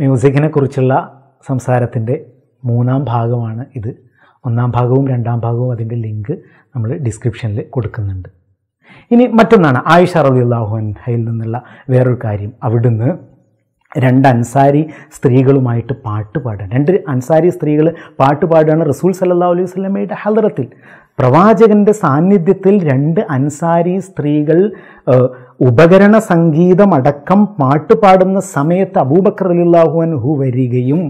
മ്യൂസിക്കിനെ കുറിച്ചുള്ള സംസാരത്തിന്റെ മൂന്നാം ഭാഗമാണ് ഇത്. ഒന്നാം ഭാഗവും രണ്ടാം ഭാഗവും അതിന്റെ ലിങ്ക് നമ്മൾ ഡിസ്ക്രിപ്ഷനിൽ കൊടുക്കുന്നുണ്ട്. ഇനി മറ്റൊന്നാണ് ആയിഷ റളിയല്ലാഹു അൻഹയിൽ നിന്നുള്ള വേറൊരു കാര്യം. അവിടുന്ന് രണ്ട് അൻസാരി സ്ത്രീകളുമായിട്ട് പാട്ട് പാടുക. രണ്ട് അൻസാരി സ്ത്രീകൾ പാട്ട് പാടുകയാണ് റസൂൽ സല്ലാ അലൈഹി സ്വലമയുടെ ഹലറത്തിൽ പ്രവാചകന്റെ സാന്നിധ്യത്തിൽ രണ്ട് അൻസാരി സ്ത്രീകൾ ഉപകരണ സംഗീതമടക്കം പാട്ട് പാടുന്ന സമയത്ത് അബൂബക്കർ അലിള്ളാഹു അൻഹു വരികയും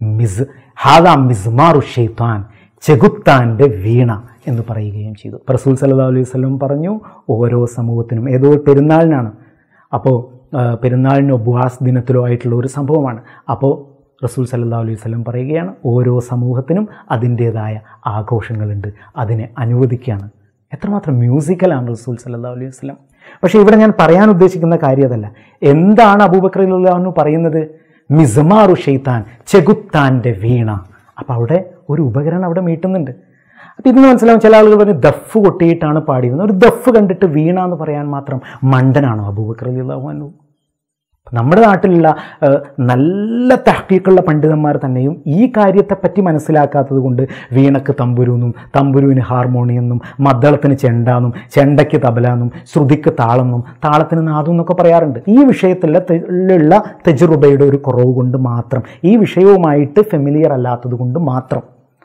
മിസ് ഹാദ മിസ്മാറു ഷെയ്ത്താൻ ചെകുത്താന്റെ വീണ എന്ന് പറയുകയും ചെയ്തു. റസൂൽ സല്ലല്ലാഹു അലൈഹി വസല്ലം പറഞ്ഞു ഓരോ സമൂഹത്തിനും ഏതോ പെരുന്നാളിനാണ്. അപ്പോൾ പെരുന്നാളിനോ ബുവാസ് ദിനത്തിലോ ആയിട്ടുള്ള ഒരു സംഭവമാണ്. അപ്പോൾ റസൂൽ സല്ലാ അലൈഹി വസല്ലം പറയുകയാണ് ഓരോ സമൂഹത്തിനും അതിന്റേതായ ആഘോഷങ്ങളുണ്ട് അതിനെ അനുവദിക്കുകയാണ്. എത്രമാത്രം മ്യൂസിക്കലാണ് റസൂൽ സല്ലാ അലൈഹി വസല്ലം പക്ഷേ ഇവിടെ ഞാൻ പറയാൻ ഉദ്ദേശിക്കുന്ന കാര്യം അതല്ല. എന്താണ് അബൂബക്കർ അലിള്ളാഹു പറയുന്നത്? മിസമാറു ഷെയ്ത്താൻ ചെകുത്താന്റെ വീണ. അപ്പോൾ അവിടെ ഒരു ഉപകരണം അവിടെ മീട്ടുന്നുണ്ട്. അപ്പം ഇതെന്ന് മനസ്സിലാവും? ചില ആളുകൾ പറഞ്ഞ് ദഫ് കൊട്ടിയിട്ടാണ് പാടിയിരുന്നത്. ഒരു ദഫ് കണ്ടിട്ട് വീണ എന്ന് പറയാൻ മാത്രം മണ്ടനാണോ അനു നമ്മുടെ നാട്ടിലുള്ള നല്ല തഹക്കീക്കുള്ള പണ്ഡിതന്മാർ തന്നെയും ഈ കാര്യത്തെപ്പറ്റി മനസ്സിലാക്കാത്തത് കൊണ്ട് വീണക്ക് തമ്പുരുന്നും തമ്പുരുവിന് ഹാർമോണിയെന്നും മദ്ദളത്തിന് ചെണ്ടാന്നും ചെണ്ടയ്ക്ക് തബലാന്നും ശ്രുതിക്ക് താളെന്നും താളത്തിന് നാദം എന്നൊക്കെ പറയാറുണ്ട്. ഈ വിഷയത്തിലുള്ള തെജുറുബയുടെ ഒരു കുറവ് കൊണ്ട് മാത്രം ഈ വിഷയവുമായിട്ട് ഫെമിലിയർ അല്ലാത്തത് കൊണ്ട് മാത്രം.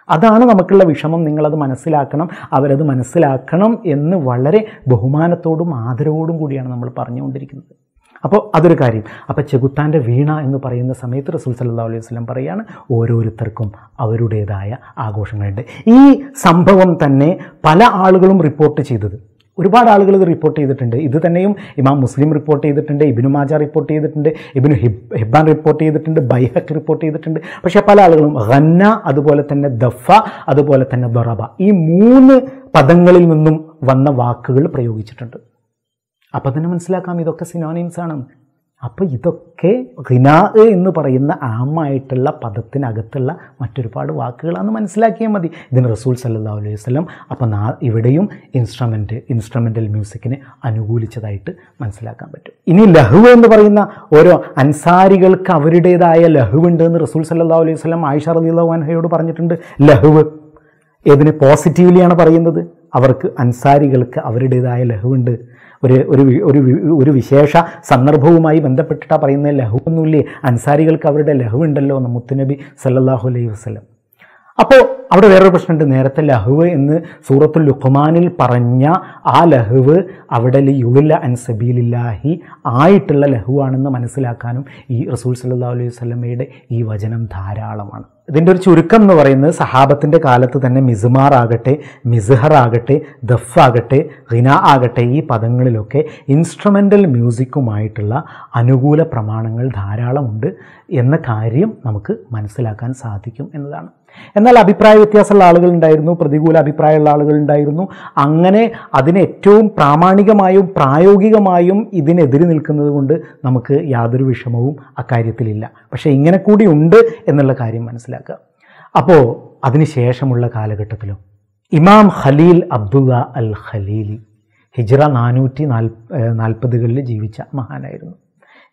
അതാണ് നമുക്കുള്ള വിഷമം. നിങ്ങളത് മനസ്സിലാക്കണം അവരത് മനസ്സിലാക്കണം എന്ന് വളരെ ബഹുമാനത്തോടും ആദരവോടും കൂടിയാണ് നമ്മൾ പറഞ്ഞുകൊണ്ടിരിക്കുന്നത്. അപ്പോൾ അതൊരു കാര്യം. അപ്പോൾ ചെകുത്താന്റെ വീണ എന്ന് പറയുന്ന സമയത്ത് റസൂൽ സല്ലാ അലൈഹി വസ്ലം പറയുകയാണ് ഓരോരുത്തർക്കും അവരുടേതായ ആഘോഷങ്ങളുണ്ട്. ഈ സംഭവം തന്നെ പല ആളുകളും റിപ്പോർട്ട് ചെയ്തത്. ഒരുപാട് ആളുകൾ ഇത് റിപ്പോർട്ട് ചെയ്തിട്ടുണ്ട്. ഇത് തന്നെയും ഇമാം മുസ്ലിം റിപ്പോർട്ട് ചെയ്തിട്ടുണ്ട് ഇബിനു മാജ റിപ്പോർട്ട് ചെയ്തിട്ടുണ്ട് ഇബിനു ഹിബ് ഹിബാൻ റിപ്പോർട്ട് ചെയ്തിട്ടുണ്ട് ബൈഹക്ക് റിപ്പോർട്ട് ചെയ്തിട്ടുണ്ട്. പക്ഷേ പല ആളുകളും ഖന്ന അതുപോലെ തന്നെ ദഫ അതുപോലെ തന്നെ ദൊറബ ഈ മൂന്ന് പദങ്ങളിൽ നിന്നും വന്ന വാക്കുകൾ പ്രയോഗിച്ചിട്ടുണ്ട്. അപ്പം തന്നെ മനസ്സിലാക്കാം ഇതൊക്കെ സിനോണിംസ് ആണ്. അപ്പോൾ ഇതൊക്കെ റിനാ എന്ന് പറയുന്ന ആമായിട്ടുള്ള പദത്തിനകത്തുള്ള മറ്റൊരുപാട് വാക്കുകളാണെന്ന് മനസ്സിലാക്കിയാൽ മതി. ഇതിന് റസൂൽ സല്ലാ അലൈഹി വസ്ലം അപ്പം നാ ഇവിടെയും ഇൻസ്ട്രുമെന്റ് ഇൻസ്ട്രുമെന്റൽ മ്യൂസിക്കിനെ അനുകൂലിച്ചതായിട്ട് മനസ്സിലാക്കാൻ പറ്റും. ഇനി ലഹുവ് എന്ന് പറയുന്ന ഓരോ അൻസാരികൾക്ക് അവരുടേതായ ലഹുവുണ്ട് എന്ന് റസൂൽ സല്ലാ അലൈഹി വസ്ലം ആയിഷ റളിയല്ലാഹു അൻഹയോട് പറഞ്ഞിട്ടുണ്ട്. ലഹുവ് ഏതിന് പോസിറ്റീവ്ലിയാണ് പറയുന്നത്? അവർക്ക് അൻസാരികൾക്ക് അവരുടേതായ ലഹുവുണ്ട് ഒരു ഒരു ഒരു ഒരു വിശേഷ സന്ദർഭവുമായി ബന്ധപ്പെട്ടിട്ടാണ് പറയുന്നത് ലഹുവൊന്നുമില്ലേ? അൻസാരികൾക്ക് അവരുടെ ലഹുവുണ്ടല്ലോ എന്ന് മുത്തുനബി സല്ലാഹു അലൈഹി വസല്ലം. അപ്പോൾ അവിടെ വേറൊരു പ്രശ്നമുണ്ട്. നേരത്തെ ലഹുവ് എന്ന് സൂറത്തുൽ ലുഖ്മാനിൽ പറഞ്ഞ ആ ലഹുവ് അവിടെ യുവില്ല അൻ സബീലില്ലാഹി ആയിട്ടുള്ള ലഹുവാണെന്ന് മനസ്സിലാക്കാനും ഈ റസൂൽ സല്ലല്ലാഹു അലൈഹി വസല്ലമയുടെ ഈ വചനം ധാരാളമാണ്. ഇതിന്റെ ഒരു ചുരുക്കം എന്ന് പറയുന്നത് സഹാബത്തിന്റെ കാലത്ത് തന്നെ മിസുമാർ ആകട്ടെ മിസ്ഹർ ആകട്ടെ ദഫ് ആകട്ടെ ഹിന ആകട്ടെ ഈ പദങ്ങളിലൊക്കെ ഇൻസ്ട്രുമെന്റൽ മ്യൂസിക്കുമായിട്ടുള്ള അനുകൂല പ്രമാണങ്ങൾ ധാരാളമുണ്ട് എന്ന കാര്യം നമുക്ക് മനസ്സിലാക്കാൻ സാധിക്കും എന്നതാണ്. എന്നാൽ അഭിപ്രായ വ്യത്യാസമുള്ള ആളുകളുണ്ടായിരുന്നു പ്രതികൂല അഭിപ്രായമുള്ള ആളുകളുണ്ടായിരുന്നു അങ്ങനെ അതിന് ഏറ്റവും പ്രാമാണികമായും പ്രായോഗികമായും ഇതിനെതിരെ നിൽക്കുന്നത് കൊണ്ട് നമുക്ക് യാതൊരു വിഷമവും അക്കാര്യത്തിലില്ല. പക്ഷേ ഇങ്ങനെ കൂടി ഉണ്ട് എന്നുള്ള കാര്യം മനസ്സിലാക്കുക. അപ്പോൾ അതിനുശേഷമുള്ള കാലഘട്ടത്തിലോ ഇമാം ഖലീൽ അബ്ദുള്ള അൽ ഖലീലി ഹിജ്റ നാനൂറ്റി നാല് നാൽപ്പതുകളിൽ ജീവിച്ച മഹാനായിരുന്നു.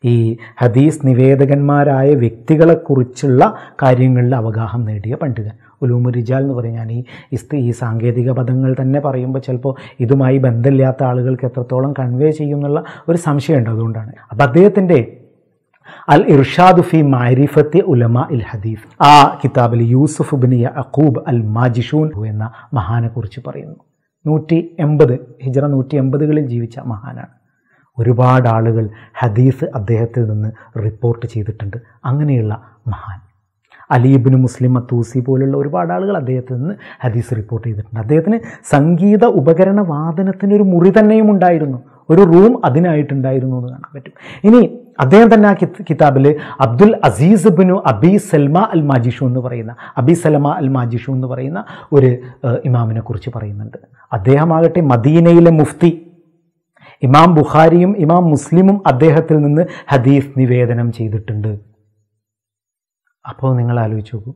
ഈ ഹദീസ് നിവേദകന്മാരായ വ്യക്തികളെക്കുറിച്ചുള്ള കാര്യങ്ങളിൽ അവഗാഹം നേടിയ പണ്ഡിതൻ. ഉലൂമു റിജാൽ എന്ന് പറയും. ഞാൻ ഈ ഇസ്തി ഈ സാങ്കേതിക പദങ്ങൾ തന്നെ പറയുമ്പോൾ ചിലപ്പോൾ ഇതുമായി ബന്ധമില്ലാത്ത ആളുകൾക്ക് എത്രത്തോളം കൺവേ ചെയ്യും എന്നുള്ള ഒരു സംശയമുണ്ട്. അതുകൊണ്ടാണ്. അപ്പം അദ്ദേഹത്തിന്റെ അൽ ഇർഷാദ് ഫി മാരിഫത്തി ഉലമ ഇൽ ഹദീഫ് ആ കിതാബിൽ Yusuf bin Yaqub al Majishun എന്ന മഹാനെക്കുറിച്ച് പറയുന്നു. നൂറ്റി എൺപത് ഹിജറ നൂറ്റി എൺപതുകളിൽ ജീവിച്ച മഹാനാണ്. ഒരുപാട് ആളുകൾ ഹദീസ് അദ്ദേഹത്തിൽ നിന്ന് റിപ്പോർട്ട് ചെയ്തിട്ടുണ്ട്. അങ്ങനെയുള്ള മഹാൻ. അലീബിന് മുസ്ലിം മത്തൂസി പോലുള്ള ഒരുപാട് ആളുകൾ അദ്ദേഹത്തിൽ നിന്ന് ഹദീസ് റിപ്പോർട്ട് ചെയ്തിട്ടുണ്ട്. അദ്ദേഹത്തിന് സംഗീത ഉപകരണ വാദനത്തിനൊരു മുറി തന്നെയും ഉണ്ടായിരുന്നു. ഒരു റൂം അതിനായിട്ടുണ്ടായിരുന്നു എന്ന് കാണാൻ പറ്റും. ഇനി അദ്ദേഹം തന്നെ ആ കിത് കിതാബിൽ അബ്ദുൽ അസീസ് ബിനു അബി സൽമ അൽ മാജിഷു എന്ന് പറയുന്ന അബി സലമ അൽ മാജിഷു എന്ന് പറയുന്ന ഒരു ഇമാമിനെ കുറിച്ച് പറയുന്നുണ്ട്. അദ്ദേഹമാകട്ടെ മദീനയിലെ മുഫ്തി ഇമാം ബുഖാരിയും ഇമാം മുസ്ലിമും അദ്ദേഹത്തിൽ നിന്ന് ഹദീസ് നിവേദനം ചെയ്തിട്ടുണ്ട്. അപ്പോൾ നിങ്ങൾ ആലോചിച്ച് നോക്കൂ.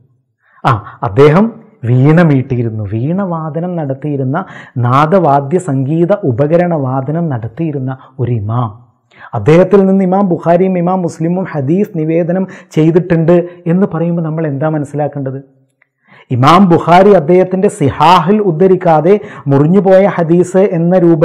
ആ അദ്ദേഹം വീണ മീട്ടിയിരുന്നു. വീണവാദനം നടത്തിയിരുന്ന നാദവാദ്യ സംഗീത ഉപകരണ വാദനം നടത്തിയിരുന്ന ഒരു ഇമാം. അദ്ദേഹത്തിൽ നിന്ന് ഇമാം ബുഖാരിയും ഇമാം മുസ്ലിമും ഹദീസ് നിവേദനം ചെയ്തിട്ടുണ്ട് എന്ന് പറയുമ്പോൾ നമ്മൾ എന്താ മനസ്സിലാക്കേണ്ടത്? ഇമാം ബുഖാരി അദ്ദേഹത്തിന്റെ സിഹാഹിൽ ഉദ്ധരിക്കാതെ മുറിഞ്ഞുപോയ ഹദീസ് എന്ന രൂപ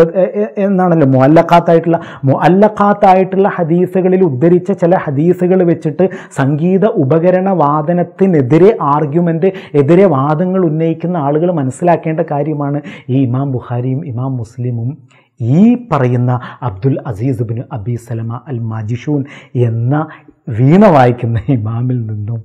എന്നാണല്ലോ മുഅല്ലഖാത്തായിട്ടുള്ള മുഅല്ലഖാത്തായിട്ടുള്ള ഹദീസുകളിൽ ഉദ്ധരിച്ച ചില ഹദീസുകൾ വെച്ചിട്ട് സംഗീത ഉപകരണ വാദനത്തിനെതിരെ ആർഗ്യുമെന്റ് എതിരെ വാദങ്ങൾ ഉന്നയിക്കുന്ന ആളുകൾ മനസ്സിലാക്കേണ്ട കാര്യമാണ് ഈ ഇമാം ബുഖാരിയും ഇമാം മുസ്ലിമും. ഈ പറയുന്ന Abdul Aziz bin Abi Salama al Majishun എന്ന വീണ വായിക്കുന്ന ഇമാമിൽ നിന്നും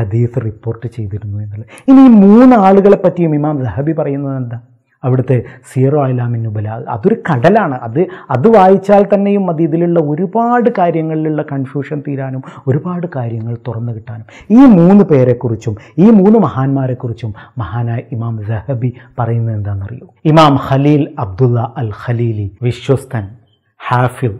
ഹദീസ് റിപ്പോർട്ട് ചെയ്തിരുന്നു എന്നുള്ളത്. ഇനി ഈ മൂന്ന് ആളുകളെ പറ്റിയും ഇമാം ദഹബി പറയുന്നത് എന്താ? അവിടുത്തെ സീറോ അലാമിൻ ഉബല അതൊരു കടലാണ്. അത് അത് വായിച്ചാൽ തന്നെയും അത് ഇതിലുള്ള ഒരുപാട് കാര്യങ്ങളിലുള്ള കൺഫ്യൂഷൻ തീരാനും ഒരുപാട് കാര്യങ്ങൾ തുറന്നു കിട്ടാനും. ഈ മൂന്ന് പേരെക്കുറിച്ചും ഈ മൂന്ന് മഹാന്മാരെക്കുറിച്ചും മഹാനായ ഇമാം ദഹബി പറയുന്നത് എന്താണെന്നറിയൂ? ഇമാം ഖലീൽ അബ്ദുള്ള അൽ ഖലീലി വിശ്വസ്തൻ ഹാഫിദ്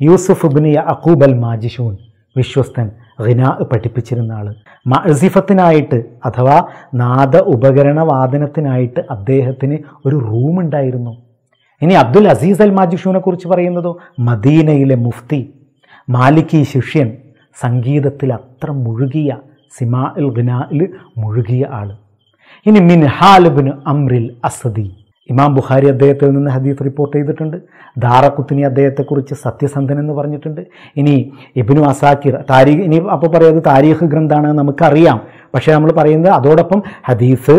യൂസുഫ് ഇബ്നി അക്കൂബ് അൽ മാജിഷൂൻ വിശ്വസ്തൻ ഖിനാ പഠിപ്പിച്ചിരുന്ന ആൾ മഅസിഫത്തിനായിട്ട് അഥവാ നാദ ഉപകരണ വാദനത്തിനായിട്ട് അദ്ദേഹത്തിന് ഒരു റൂം ഉണ്ടായിരുന്നു. ഇനി അബ്ദുൽ അസീസ് അൽ മാജിഷുവിനെ കുറിച്ച് പറയുന്നതോ? മദീനയിലെ മുഫ്തി മാലിക്കി ശിഷ്യൻ സംഗീതത്തിൽ അത്ര മുഴുകിയ സിമാ ഇൽ മുഴുകിയ ആൾ ഇനി മിൻഹാലിബിന് അമ്രിൽ അസദി. ഇമാം ബുഖാരി അദ്ദേഹത്തിൽ നിന്ന് ഹദീസ് റിപ്പോർട്ട് ചെയ്തിട്ടുണ്ട്. ദാറക്കുത്തിനി അദ്ദേഹത്തെക്കുറിച്ച് സത്യസന്ധൻ എന്ന് പറഞ്ഞിട്ടുണ്ട്. ഇനി ഇബിനു അസാക്കിർ താരീഖ് ഇനി അപ്പോൾ പറയുന്നത് താരീഖ് ഗ്രന്ഥാണ് നമുക്കറിയാം. പക്ഷേ നമ്മൾ പറയുന്നത് അതോടൊപ്പം ഹദീസ്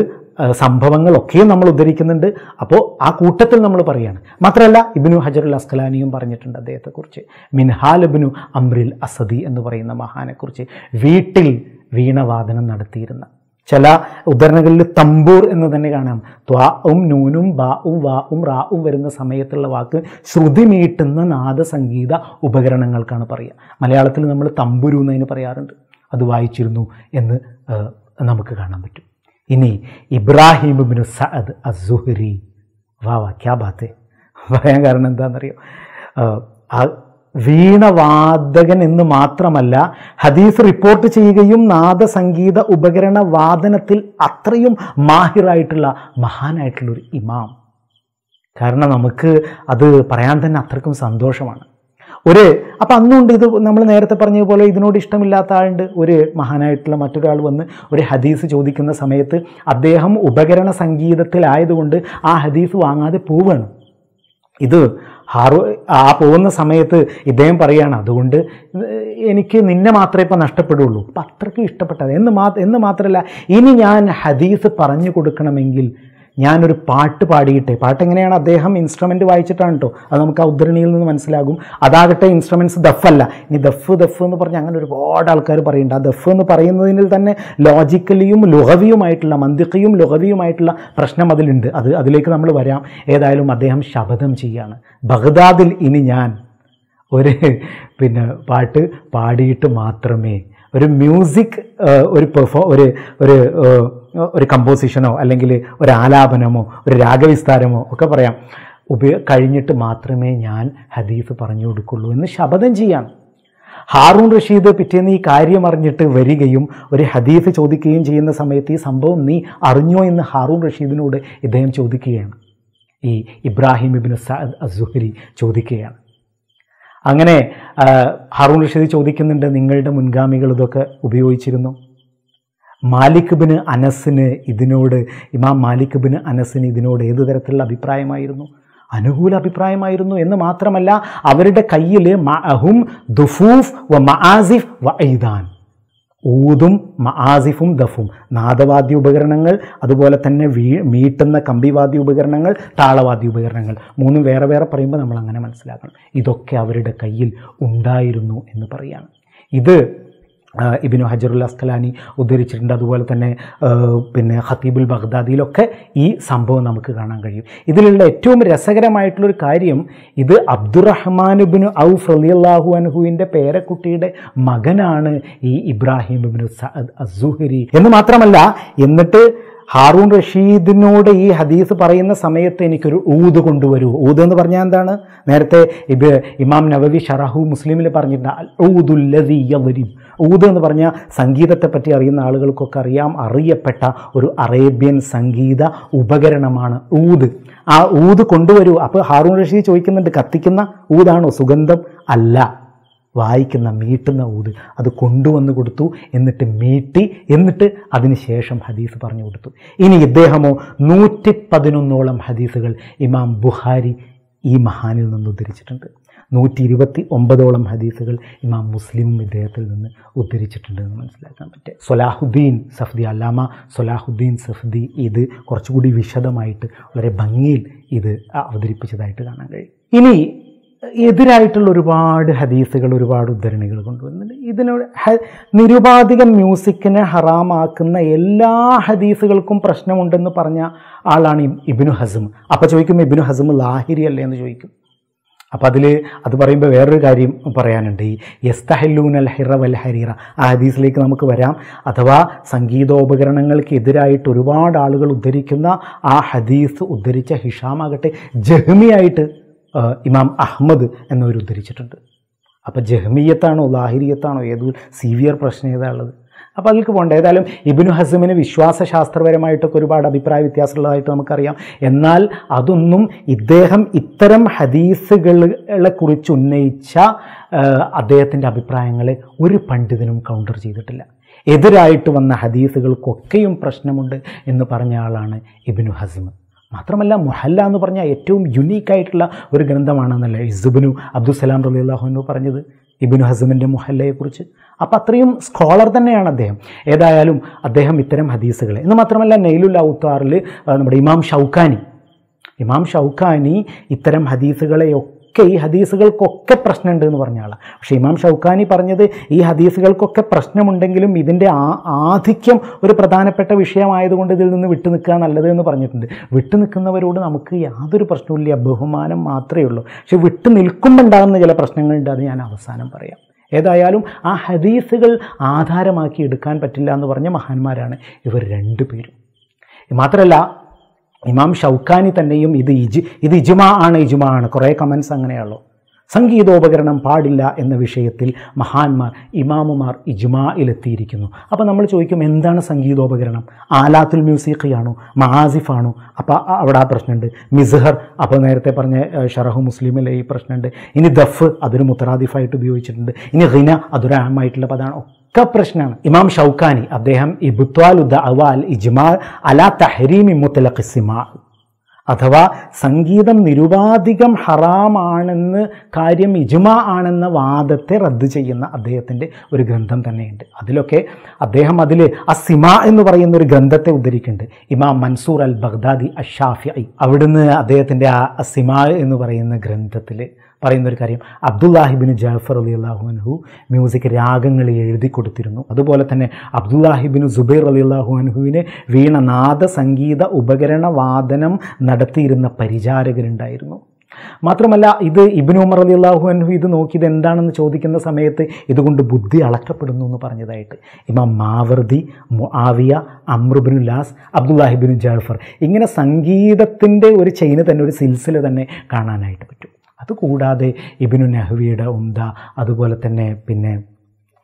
സംഭവങ്ങളൊക്കെയും നമ്മൾ ഉദ്ധരിക്കുന്നുണ്ട്. അപ്പോൾ ആ കൂട്ടത്തിൽ നമ്മൾ പറയുകയാണ് മാത്രമല്ല ഇബിനു ഹജറുൽ അസ്കലാനിയും പറഞ്ഞിട്ടുണ്ട് അദ്ദേഹത്തെക്കുറിച്ച്. മിൻഹാൽ ഇബിനു അമ്രിൽ അസദി എന്ന് പറയുന്ന മഹാനെക്കുറിച്ച് വീട്ടിൽ വീണവാദനം നടത്തിയിരുന്ന ചില ഉദ്ധരണങ്ങളിൽ തമ്പൂർ എന്ന് തന്നെ കാണാം. ത്വാവും നൂനും ബാവും വാവും റാവും വരുന്ന സമയത്തുള്ള വാക്ക് ശ്രുതി മീട്ടുന്ന നാദസംഗീത ഉപകരണങ്ങൾക്കാണ് പറയുക. മലയാളത്തിൽ നമ്മൾ തമ്പുരു എന്നതിന് പറയാറുണ്ട്. അത് വായിച്ചിരുന്നു എന്ന് നമുക്ക് കാണാൻ പറ്റും. ഇനി ഇബ്രാഹിം ബിനു സഅദ് അസുഹരി വാ വാ ക്യാ ബാത്തേ. പറയാൻ കാരണം എന്താണെന്നറിയോ? വീണവാദകൻ എന്ന് മാത്രമല്ല ഹദീസ് റിപ്പോർട്ട് ചെയ്യുകയും നാദസംഗീത ഉപകരണ വാദനത്തിൽ അത്രയും മാഹിറായിട്ടുള്ള മഹാനായിട്ടുള്ള ഒരു ഇമാം. കാരണം നമുക്ക് അത് പറയാൻ തന്നെ അത്രക്കും സന്തോഷമാണ്. ഒരു അപ്പം അന്നുണ്ട് ഇത് നമ്മൾ നേരത്തെ പറഞ്ഞതുപോലെ ഇതിനോട് ഇഷ്ടമില്ലാത്ത ആളുണ്ട്. ഒരു മഹാനായിട്ടുള്ള മറ്റൊരാൾ വന്ന് ഒരു ഹദീസ് ചോദിക്കുന്ന സമയത്ത് അദ്ദേഹം ഉപകരണ സംഗീതത്തിലായതുകൊണ്ട് ആ ഹദീസ് വാങ്ങാതെ പോവുകയാണ്. ഇത് ഹാറു ആ പോകുന്ന സമയത്ത് ഇദ്ദേഹം പറയുകയാണ് അതുകൊണ്ട് എനിക്ക് നിന്നെ മാത്രമേ ഇപ്പം നഷ്ടപ്പെടുള്ളൂ. അപ്പം അത്രയ്ക്ക് ഇഷ്ടപ്പെട്ടത്. എന്ന് മാ എന്ന് മാത്രമല്ല ഇനി ഞാൻ ഹദീസ് പറഞ്ഞു കൊടുക്കണമെങ്കിൽ ഞാനൊരു പാട്ട് പാടിയിട്ടെ. പാട്ട് എങ്ങനെയാണ് അദ്ദേഹം ഇൻസ്ട്രുമെന്റ് വായിച്ചിട്ടാണ് കേട്ടോ അത് നമുക്ക് ആ ഉദ്ധരണിയിൽ നിന്ന് മനസ്സിലാകും. അതാകട്ടെ ഇൻസ്ട്രുമെന്റ്സ് ദഫല്ല ഇനി ദഫ് ദഫ് എന്ന് പറഞ്ഞ് അങ്ങനെ ഒരുപാട് ആൾക്കാർ പറയുന്നുണ്ട്. ആ ദഫ് എന്ന് പറയുന്നതിൽ തന്നെ ലോജിക്കലിയും ലുഹവിയുമായിട്ടുള്ള മന്ദിഖയും ലുഹവിയുമായിട്ടുള്ള പ്രശ്നം അതിലുണ്ട്. അത് അതിലേക്ക് നമ്മൾ വരാം. ഏതായാലും അദ്ദേഹം ശപഥം ചെയ്യാണ്. ബഗ്ദാദിൽ ഇനി ഞാൻ ഒരു പിന്നെ പാട്ട് പാടിയിട്ട് മാത്രമേ ഒരു മ്യൂസിക് ഒരു പെർഫോ ഒരു ഒരു ഒരു കമ്പോസിഷനോ അല്ലെങ്കിൽ ഒരു ആലാപനമോ ഒരു രാഗവിസ്താരമോ ഒക്കെ പറയാം. ഉപയോ കഴിഞ്ഞിട്ട് മാത്രമേ ഞാൻ ഹദീഫ് പറഞ്ഞു കൊടുക്കുള്ളൂ എന്ന് ശപഥം ചെയ്യാം ഹാറൂൺ റഷീദ് പിറ്റേന്ന് ഈ കാര്യം അറിഞ്ഞിട്ട് വരികയും ഒരു ഹദീഫ് ചോദിക്കുകയും ചെയ്യുന്ന സമയത്ത് ഈ സംഭവം നീ അറിഞ്ഞോ എന്ന് ഹാറൂൺ റഷീദിനോട് ഇദ്ദേഹം ചോദിക്കുകയാണ്. ഈ ഇബ്രാഹിം ഇബിൻ സഅദ് അസുഹരി ചോദിക്കുകയാണ്. അങ്ങനെ ഹറൂൺ റഷീദ് ചോദിക്കുന്നുണ്ട് നിങ്ങളുടെ മുൻഗാമികൾ ഇതൊക്കെ ഉപയോഗിച്ചിരുന്നു. മാലിക് ബിന് അനസിന് ഇതിനോട് ഇമാം മാലിക് ബിന് അനസിന് ഇതിനോട് ഏതു തരത്തിലുള്ള അഭിപ്രായമായിരുന്നു? അനുകൂല അഭിപ്രായമായിരുന്നു എന്ന് മാത്രമല്ല അവരുടെ കയ്യിൽ മഅഹും ദുഫൂഫ് വ മആസിഫ് വ ഐദാൻ. ഊതും മആസിഫും ദഫും. നാദവാദ്യ ഉപകരണങ്ങൾ അതുപോലെ തന്നെ വീ മീട്ടുന്ന കമ്പിവാദ്യ ഉപകരണങ്ങൾ താളവാദ്യ ഉപകരണങ്ങൾ. മൂന്നും വേറെ വേറെ പറയുമ്പോൾ നമ്മൾ അങ്ങനെ മനസ്സിലാക്കണം. ഇതൊക്കെ അവരുടെ കയ്യിൽ ഉണ്ടായിരുന്നു എന്ന് പറയാണ്. ഇത് ഇബിനു ഹജറുൽ അസ്കലാനി ഉദ്ധരിച്ചിട്ടുണ്ട്. അതുപോലെ തന്നെ പിന്നെ ഹത്തീബുൽ ബഗ്ദാദിയിലൊക്കെ ഈ സംഭവം നമുക്ക് കാണാൻ കഴിയും. ഇതിലുള്ള ഏറ്റവും രസകരമായിട്ടുള്ളൊരു കാര്യം ഇത് അബ്ദുറഹ്മാൻ ഇബിനു ഔഫ് റളിയല്ലാഹു അൻഹുവിന്റെ പേരക്കുട്ടിയുടെ മകനാണ് ഈ ഇബ്രാഹിം ഇബിനു സഅദ് അസുഹരി എന്ന് മാത്രമല്ല എന്നിട്ട് ഹാറൂൺ റഷീദിനോട് ഈ ഹദീസ് പറയുന്ന സമയത്ത് എനിക്കൊരു ഊത് കൊണ്ടുവരൂ. ഊത് എന്ന് പറഞ്ഞാൽ എന്താണ്? നേരത്തെ ഇബ് ഇമാം നവവി ഷറാഹു മുസ്ലിമിൽ പറഞ്ഞിട്ടുണ്ട് അൽ ഊദുല്ലദീ ഊത് എന്ന് പറഞ്ഞാൽ സംഗീതത്തെ പറ്റി അറിയുന്ന ആളുകൾക്കൊക്കെ അറിയാം. അറിയപ്പെട്ട ഒരു അറേബ്യൻ സംഗീത ഉപകരണമാണ് ഊദ് ആ ഊത് കൊണ്ടുവരൂ. അപ്പോൾ ഹാറൂൺ റഷീദ് ചോദിക്കുന്നുണ്ട് കത്തിക്കുന്ന ഊതാണോ? സുഗന്ധം അല്ല. വായിക്കുന്ന മീട്ടുന്ന ഊത്. അത് കൊണ്ടുവന്ന് കൊടുത്തു എന്നിട്ട് മീട്ടി എന്നിട്ട് അതിനുശേഷം ഹദീസ് പറഞ്ഞു കൊടുത്തു. ഇനി ഇദ്ദേഹമോ നൂറ്റി പതിനൊന്നോളം ഹദീസുകൾ ഇമാം ബുഹാരി ഈ മഹാനിൽ നിന്ന് ഉദ്ധരിച്ചിട്ടുണ്ട്. നൂറ്റി ഇരുപത്തി ഒമ്പതോളം ഹദീസുകൾ ഇമാം മുസ്ലിമും ഇദ്ദേഹത്തിൽ നിന്ന് ഉദ്ധരിച്ചിട്ടുണ്ട് എന്ന് മനസ്സിലാക്കാൻ പറ്റും. സൊലാഹുദ്ദീൻ സഫ്ദി അല്ലാമ സൊലാഹുദ്ദീൻ സഫ്ദി ഇത് കുറച്ചുകൂടി വിശദമായിട്ട് വളരെ ഭംഗിയിൽ ഇത് അവതരിപ്പിച്ചതായിട്ട് കാണാൻ കഴിയും. ഇനി എതിരായിട്ടുള്ള ഒരുപാട് ഹദീസുകൾ ഒരുപാട് ഉദ്ധരണികൾ കൊണ്ടുവരുന്നുണ്ട്. ഇതിനോട് നിരുപാധികം മ്യൂസിക്കിനെ ഹറാമാക്കുന്ന എല്ലാ ഹദീസുകൾക്കും പ്രശ്നമുണ്ടെന്ന് പറഞ്ഞ ആളാണ് ഇബ്നു ഹസം. അപ്പോൾ ചോദിക്കും ഇബിനു ഹസം ലാഹിരി അല്ലേ എന്ന് ചോദിക്കും. അപ്പോൾ അതിൽ അത് പറയുമ്പോൾ വേറൊരു കാര്യം പറയാനുണ്ട്. ഈ യസ്തഹല്ലൂൻ അൽ ഹിറ വൽ ഹരീറ. ആ ഹദീസിലേക്ക് നമുക്ക് വരാം. അഥവാ സംഗീതോപകരണങ്ങൾക്ക് എതിരായിട്ട് ഒരുപാട് ആളുകൾ ഉദ്ധരിക്കുന്ന ആ ഹദീസ് ഉദ്ധരിച്ച ഹിഷാമാകട്ടെ ജഹ്മിയായിട്ട് ഇമാം അഹമ്മദ് എന്നവർ ഉദ്ധരിച്ചിട്ടുണ്ട്. അപ്പോൾ ജഹ്മിയത്താണോ ലാഹിരിയത്താണോ ഏത് സീവിയർ പ്രശ്നം ഏതാ ഉള്ളത്? അപ്പോൾ അതിലേക്ക് പോകണ്ട. ഏതായാലും ഇബിനു ഹസിമിന് വിശ്വാസശാസ്ത്രപരമായിട്ടൊക്കെ ഒരുപാട് അഭിപ്രായ വ്യത്യാസമുള്ളതായിട്ട് നമുക്കറിയാം. എന്നാൽ അതൊന്നും ഇദ്ദേഹം ഇത്തരം ഹദീസുകളെ കുറിച്ച് ഉന്നയിച്ച അദ്ദേഹത്തിന്റെ അഭിപ്രായങ്ങളെ ഒരു പണ്ഡിതനും കൗണ്ടർ ചെയ്തിട്ടില്ല. എതിരായിട്ട് വന്ന ഹദീസുകൾക്കൊക്കെയും പ്രശ്നമുണ്ട് എന്ന് പറഞ്ഞ ആളാണ് ഇബിനു ഹസിമ്. മാത്രമല്ല മുഹല്ല എന്ന് പറഞ്ഞാൽ ഏറ്റവും യുണീക്കായിട്ടുള്ള ഒരു ഗ്രന്ഥമാണെന്നല്ല ഇസുബിനു അബ്ദുസലാം റലി അള്ളാഹുനു പറഞ്ഞത്. ഇബിനു ഹസമിന്റെ മുഹല്ലയെക്കുറിച്ച്. അപ്പോൾ അത്രയും സ്കോളർ തന്നെയാണ് അദ്ദേഹം. ഏതായാലും അദ്ദേഹം ഇത്തരം ഹദീസുകളെ. എന്ന് മാത്രമല്ല നെയ്ലുൽ ഔത്താറിൽ നമ്മുടെ ഇമാം ഷൗഖാനി. ഇമാം ഷൗഖാനി ഇത്തരം ഹദീസുകളെയൊക്കെ ഈ ഹദീസുകൾക്കൊക്കെ പ്രശ്നമുണ്ട് എന്ന് പറഞ്ഞ ആളാണ് പക്ഷേ ഇമാം ഷൗഖാനി പറഞ്ഞത് ഈ ഹദീസുകൾക്കൊക്കെ പ്രശ്നമുണ്ടെങ്കിലും ഇതിന്റെ ആ ആധിക്യം ഒരു പ്രധാനപ്പെട്ട വിഷയമായതുകൊണ്ട് ഇതിൽ നിന്ന് വിട്ടു നിൽക്കുക നല്ലത് എന്ന് പറഞ്ഞിട്ടുണ്ട്. വിട്ടു നിൽക്കുന്നവരോട് നമുക്ക് യാതൊരു പ്രശ്നവുമില്ല. ബഹുമാനം മാത്രമേ ഉള്ളൂ. പക്ഷെ വിട്ടു നിൽക്കുമ്പോൾ ഉണ്ടാകുന്ന ചില പ്രശ്നങ്ങളുണ്ട്. അത് ഞാൻ അവസാനം പറയാം. ഏതായാലും ആ ഹദീസുകൾ ആധാരമാക്കി എടുക്കാൻ പറ്റില്ല എന്ന് പറഞ്ഞ മഹാന്മാരാണ് ഇവർ രണ്ടുപേരും. മാത്രമല്ല ഇമാം ഷൗക്കാനി തന്നെയും ഇത് ഇജ് ഇത് ഇജുമാ ആണ് ഇജുമാ ആണ്. കുറേ കമൻസ് അങ്ങനെയുള്ളൂ. സംഗീതോപകരണം പാടില്ല എന്ന വിഷയത്തിൽ മഹാന്മാർ ഇമാമുമാർ ഇജുമായിലെത്തിയിരിക്കുന്നു. അപ്പോൾ നമ്മൾ ചോദിക്കും എന്താണ് സംഗീതോപകരണം? ആലാത്തുൽ മ്യൂസിഖിയാണോ? മഹാസിഫാണോ? അപ്പോൾ അവിടെ ആ പ്രശ്നമുണ്ട്. മിസ്ഹർ അപ്പോൾ നേരത്തെ പറഞ്ഞ ഷറഹു മുസ്ലിമിലെ ഈ പ്രശ്നമുണ്ട്. ഇനി ദഫ് അതൊരു മുത്തറാദിഫായിട്ട് ഉപയോഗിച്ചിട്ടുണ്ട്. ഇനി ഹിന അതൊരു ആമായിട്ടുള്ള പദമാണ് ഒക്കെ പ്രശ്നമാണ് ഇമാം ഷൗഖാനി അദ്ദേഹം ഇബുത്വാൽ അവാൽ ഇജ്മാ അലാ തഹരീമി മുത്തലഖിസിമാ അഥവാ സംഗീതം നിരുപാധികം ഹറാമാണെന്ന് കാര്യം ഇജുമ ആണെന്ന വാദത്തെ റദ്ദ് ചെയ്യുന്ന അദ്ദേഹത്തിന്റെ ഒരു ഗ്രന്ഥം തന്നെയുണ്ട്. അതിലൊക്കെ അദ്ദേഹം അതിൽ അസിമ എന്ന് പറയുന്ന ഒരു ഗ്രന്ഥത്തെ ഉദ്ധരിക്കുന്നുണ്ട്. ഇമാം മൻസൂർ അൽ ബഗ്ദാദി അഷാഫി അവിടുന്ന് അദ്ദേഹത്തിന്റെ ആ അസിമ എന്ന് പറയുന്ന ഗ്രന്ഥത്തിൽ പറയുന്ന ഒരു കാര്യം അബ്ദുല്ലാഹിബിന് ജാഫർ അലി അള്ളാഹുഅൻഹു മ്യൂസിക് രാഗങ്ങൾ എഴുതി കൊടുത്തിരുന്നു. അതുപോലെ തന്നെ അബ്ദുല്ലാഹിബിന് സുബൈർ അലി അള്ളാഹുഅൻഹുവിന് വീണ നാദ സംഗീത ഉപകരണ വാദനം നടത്തിയിരുന്ന പരിചാരകരുണ്ടായിരുന്നു. മാത്രമല്ല ഇത് ഇബിൻ ഉമർ അലി അള്ളാഹു അൻഹു ഇത് നോക്കിയത് എന്താണെന്ന് ചോദിക്കുന്ന സമയത്ത് ഇതുകൊണ്ട് ബുദ്ധി അളക്കപ്പെടുന്നു എന്ന് പറഞ്ഞതായിട്ട്. ഇമാം മാവർദി മുആവിയ അമ്രുബിനുല്ലാസ് അബ്ദുല്ലാഹിബിൻ ജാഫർ ഇങ്ങനെ സംഗീതത്തിന്റെ ഒരു ചെയിന് തന്നെ ഒരു സിൽസില തന്നെ കാണാനായിട്ട് പറ്റും. അതുകൂടാതെ ഇബിനു നെഹ്വിയുടെ ഉംദ അതുപോലെ തന്നെ പിന്നെ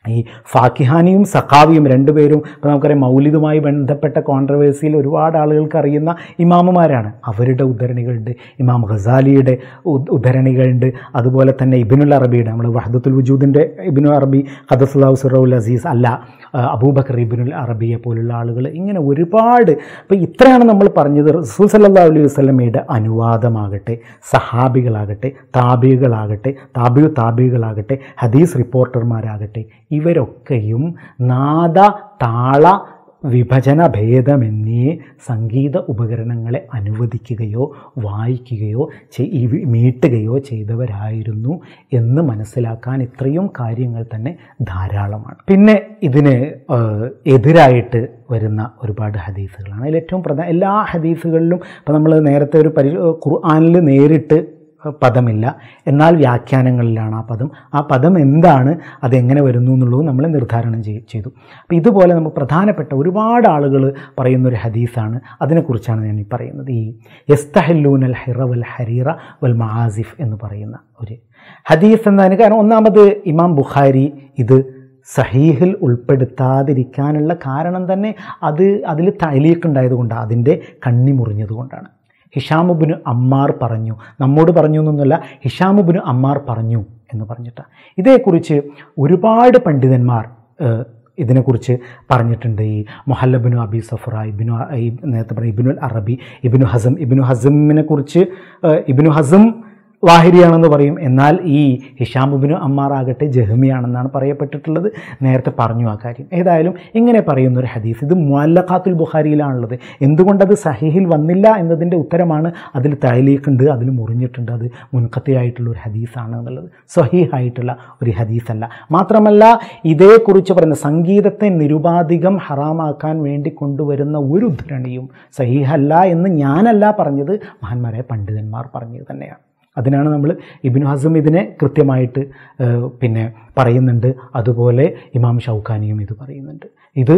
ഈ ഫാക്കിഹാനിയും സഖാവിയും രണ്ടുപേരും ഇപ്പോൾ നമുക്കറിയാം മൗലിദുമായി ബന്ധപ്പെട്ട കോൺട്രവേഴ്സിയിൽ ഒരുപാട് ആളുകൾക്ക് അറിയുന്ന ഇമാമുമാരാണ്. അവരുടെ ഉദ്ധരണികളുണ്ട്. ഇമാം ഖസാലിയുടെ ഉദ്ധരണികളുണ്ട്. അതുപോലെ തന്നെ ഇബിനുൽ അറബിയുടെ നമ്മൾ വഹദത്തുൽ വജൂദിന്റെ ഇബിനുൽ അറബി ഖദസുല്ലാഹു സുറൗൽ അസീസ് അല്ല അബൂബക്കർ ഇബിനുൽ അറബിയെ പോലുള്ള ആളുകൾ ഇങ്ങനെ ഒരുപാട് അപ്പോൾ ഇത്രയാണ് നമ്മൾ പറഞ്ഞത്. റസൂൽ സല്ലാ അലൈഹി വസ്ലമയുടെ അനുവാദമാകട്ടെ സഹാബികളാകട്ടെ താബികളാകട്ടെ താബിയു താബികളാകട്ടെ ഹദീസ് റിപ്പോർട്ടർമാരാകട്ടെ ഇവരൊക്കെയും നാദ താള വിഭജന ഭേദമെന്നേ സംഗീത ഉപകരണങ്ങളെ അനുവദിക്കുകയോ വായിക്കുകയോ മീട്ടുകയോ ചെയ്തവരായിരുന്നു എന്ന് മനസ്സിലാക്കാൻ ഇത്രയും കാര്യങ്ങൾ തന്നെ ധാരാളമാണ്. പിന്നെ ഇതിന് എതിരായിട്ട് വരുന്ന ഒരുപാട് ഹദീസുകളാണ്. അതിൽ ഏറ്റവും പ്രധാന എല്ലാ ഹദീസുകളിലും ഇപ്പം നമ്മൾ നേരത്തെ ഒരു പരി ഖുർആാനിൽ നേരിട്ട് പദമില്ല. എന്നാൽ വ്യാഖ്യാനങ്ങളിലാണ് ആ പദം. ആ പദം എന്താണ് അതെങ്ങനെ വരുന്നു എന്നുള്ളത് നമ്മൾ നിർദ്ധാരണം ചെയ്- ചെയ്തു. അപ്പോൾ ഇതുപോലെ നമുക്ക് പ്രധാനപ്പെട്ട ഒരുപാട് ആളുകൾ പറയുന്ന ഒരു ഹദീസാണ്. അതിനെക്കുറിച്ചാണ് ഞാൻ ഈ പറയുന്നത്. ഈ യസ്തഹല്ലൂൻ അൽ ഹിറ വൽ ഹരീറ വൽ മഹാസിഫ് എന്ന് പറയുന്ന ഒരു ഹദീസ് എന്നതിന് കാരണം ഒന്നാമത് ഇമാം ബുഖാരി ഇത് സഹീഹിൽ ഉൾപ്പെടുത്താതിരിക്കാനുള്ള കാരണം തന്നെ അത് അതിൽ തൈലീക്ക് ഉണ്ടായതുകൊണ്ടാണ് അതിന്റെ കണ്ണി മുറിഞ്ഞതുകൊണ്ടാണ്. ഹിഷാമുബിന് അമ്മാർ പറഞ്ഞു. നമ്മോട് പറഞ്ഞു എന്നൊന്നുമല്ല ഹിഷാമുബിന് അമ്മാർ പറഞ്ഞു എന്ന് പറഞ്ഞിട്ട്. ഇതേക്കുറിച്ച് ഒരുപാട് പണ്ഡിതന്മാർ ഇതിനെക്കുറിച്ച് പറഞ്ഞിട്ടുണ്ട്. ഈ മൊഹല്ലബിനു അബി സഫറ ഇബിനു നേരത്തെ പറഞ്ഞ ഇബിനുൽ അറബി ഇബിനു ഹസം ഇബിനു ഹസമിനെ കുറിച്ച് ഇബിനു ഹസം വാഹിരിയാണെന്ന് പറയും. എന്നാൽ ഈ ഹിഷാമുബിനു അമ്മാർ ആകട്ടെ ജഹ്മിയാണെന്നാണ് പറയപ്പെട്ടിട്ടുള്ളത്. നേരത്തെ പറഞ്ഞു ആ കാര്യം. ഏതായാലും ഇങ്ങനെ പറയുന്ന ഒരു ഹദീസ്. ഇത് മുല്ലഖാത്തുൽ ബുഖാരിയിലാണുള്ളത്. എന്തുകൊണ്ടത് സഹീഹിൽ വന്നില്ല എന്നതിന്റെ ഉത്തരമാണ് അതിൽ തഴലീക്കുണ്ട് അതിൽ മുറിഞ്ഞിട്ടുണ്ട്. അത് മുൻകത്തിയായിട്ടുള്ള ഒരു ഹദീസാണ് എന്നുള്ളത്. സഹീഹായിട്ടുള്ള ഒരു ഹദീസല്ല. മാത്രമല്ല ഇതേക്കുറിച്ച് പറയുന്ന സംഗീതത്തെ നിരുപാധികം ഹറാമാക്കാൻ വേണ്ടി കൊണ്ടുവരുന്ന ഒരു ഉദ്ധരണിയും സഹീഹല്ല എന്ന് ഞാനല്ല പറഞ്ഞത്. മഹാന്മാരായ പണ്ഡിതന്മാർ പറഞ്ഞത് തന്നെയാണ്. അതിനാണ് നമ്മൾ ഇബിനു ഹസം ഇതിനെ കൃത്യമായിട്ട് പിന്നെ പറയുന്നുണ്ട്. അതുപോലെ ഇമാം ഷൗഖാനിയും ഇത് പറയുന്നുണ്ട്. ഇത്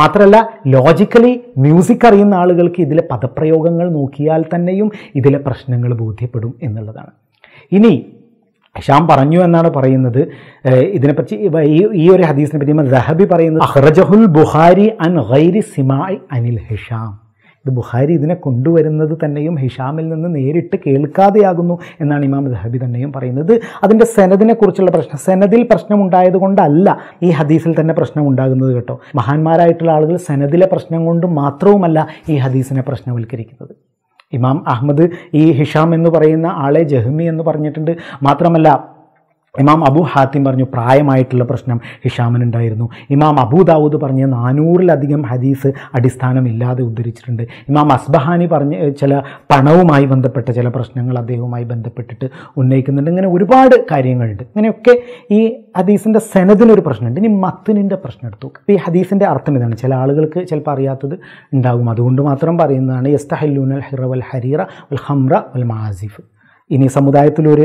മാത്രമല്ല ലോജിക്കലി മ്യൂസിക് അറിയുന്ന ആളുകൾക്ക് ഇതിലെ പദപ്രയോഗങ്ങൾ നോക്കിയാൽ തന്നെയും ഇതിലെ പ്രശ്നങ്ങൾ ബോധ്യപ്പെടും എന്നുള്ളതാണ്. ഇനി ഷാം പറഞ്ഞു എന്നാണ് പറയുന്നത്. ഇതിനെപ്പറ്റി ഈ ഒരു ഹദീസിനെ പറ്റി ദഹബി പറയുന്നത് അഹ്റജഹുൽ ബുഹാരി അൻ ഗൈരി സിമായി അനിൽ ഹിഷാം. ഇത് ബുഹാരി ഇതിനെ കൊണ്ടുവരുന്നത് തന്നെയും ഹിഷാമിൽ നിന്ന് നേരിട്ട് കേൾക്കാതെയാകുന്നു എന്നാണ് ഇമാം ദഹബി തന്നെയും പറയുന്നത്. അതിന്റെ സെനദിനെ കുറിച്ചുള്ള പ്രശ്നം സെനദിൽ പ്രശ്നമുണ്ടായത് കൊണ്ടല്ല ഈ ഹദീസിൽ തന്നെ പ്രശ്നം ഉണ്ടാകുന്നത് കേട്ടോ. മഹാന്മാരായിട്ടുള്ള ആളുകൾ സെനദിലെ പ്രശ്നം കൊണ്ട് മാത്രവുമല്ല ഈ ഹദീസിനെ പ്രശ്നവൽക്കരിക്കുന്നത്. ഇമാം അഹമ്മദ് ഈ ഹിഷാം എന്ന് പറയുന്ന ആളെ ജഹ്മി എന്ന് പറഞ്ഞിട്ടുണ്ട്. മാത്രമല്ല ഇമാം അബു ഹാത്തിം പറഞ്ഞു പ്രായമായിട്ടുള്ള പ്രശ്നം ഹിഷാമിനുണ്ടായിരുന്നു. ഇമാം അബൂ ദാവൂദ് പറഞ്ഞ നാനൂറിലധികം ഹദീസ് അടിസ്ഥാനമില്ലാതെ ഉദ്ധരിച്ചിട്ടുണ്ട്. ഇമാം അസ്ബഹാനി പറഞ്ഞ ചില പണവുമായി ബന്ധപ്പെട്ട ചില പ്രശ്നങ്ങൾ അദ്ദേഹവുമായി ബന്ധപ്പെട്ടിട്ട് ഉന്നയിക്കുന്നുണ്ട്. ഇങ്ങനെ ഒരുപാട് കാര്യങ്ങളുണ്ട്. ഇങ്ങനെയൊക്കെ ഈ ഹദീസിന്റെ സെനദിനൊരു പ്രശ്നമുണ്ട്. ഇനി മത്തിനിന്റെ പ്രശ്നം എടുത്തു അപ്പോൾ ഈ ഹദീസിന്റെ അർത്ഥം ഇതാണ്. ചില ആളുകൾക്ക് ചിലപ്പോൾ അറിയാത്തത് ഉണ്ടാകും. അതുകൊണ്ട് മാത്രം പറയുന്നതാണ് യസ്തഹല്ലൂനൽ ഹിറ വൽ ഹരീറ വൽ ഹംറ വൽ മാസിഫ്. ഇനി സമുദായത്തിലൊരു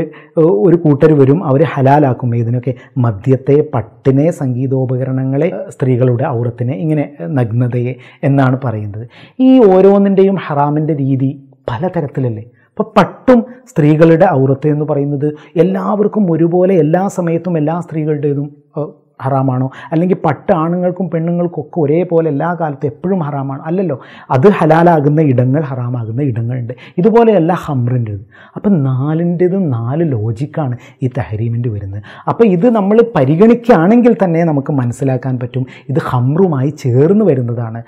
ഒരു കൂട്ടർ വരും അവർ ഹലാലാക്കും. ഇതിനൊക്കെ മദ്യത്തെ പട്ടിനെ സംഗീതോപകരണങ്ങളെ സ്ത്രീകളുടെ ഔറത്തിനെ ഇങ്ങനെ നഗ്നതയെ എന്നാണ് പറയുന്നത്. ഈ ഓരോന്നിന്റെയും ഹറാമിന്റെ രീതി പലതരത്തിലല്ലേ? അപ്പോൾ പട്ടും സ്ത്രീകളുടെ ഔറത്ത് എന്ന് പറയുന്നത് എല്ലാവർക്കും ഒരുപോലെ എല്ലാ സമയത്തും എല്ലാ സ്ത്രീകളുടേതും ഹറാമാണോ? അല്ലെങ്കിൽ പട്ട് ആണുങ്ങൾക്കും പെണ്ണുങ്ങൾക്കും ഒക്കെ ഒരേപോലെ എല്ലാ കാലത്തും എപ്പോഴും ഹറാമാണ്? അല്ലല്ലോ. അത് ഹലാലാകുന്ന ഇടങ്ങൾ ഹറാമാകുന്ന ഇടങ്ങളുണ്ട്. ഇതുപോലെയല്ല ഹംറിന്റെത്. അപ്പം നാലിന്റെതും നാല് ലോജിക്കാണ് ഈ തഹരീമിന്റെ വരുന്നത്. അപ്പോൾ ഇത് നമ്മൾ പരിഗണിക്കുകയാണെങ്കിൽ തന്നെ നമുക്ക് മനസ്സിലാക്കാൻ പറ്റും ഇത് ഹംറുമായി ചേർന്ന് വരുന്നതാണ്.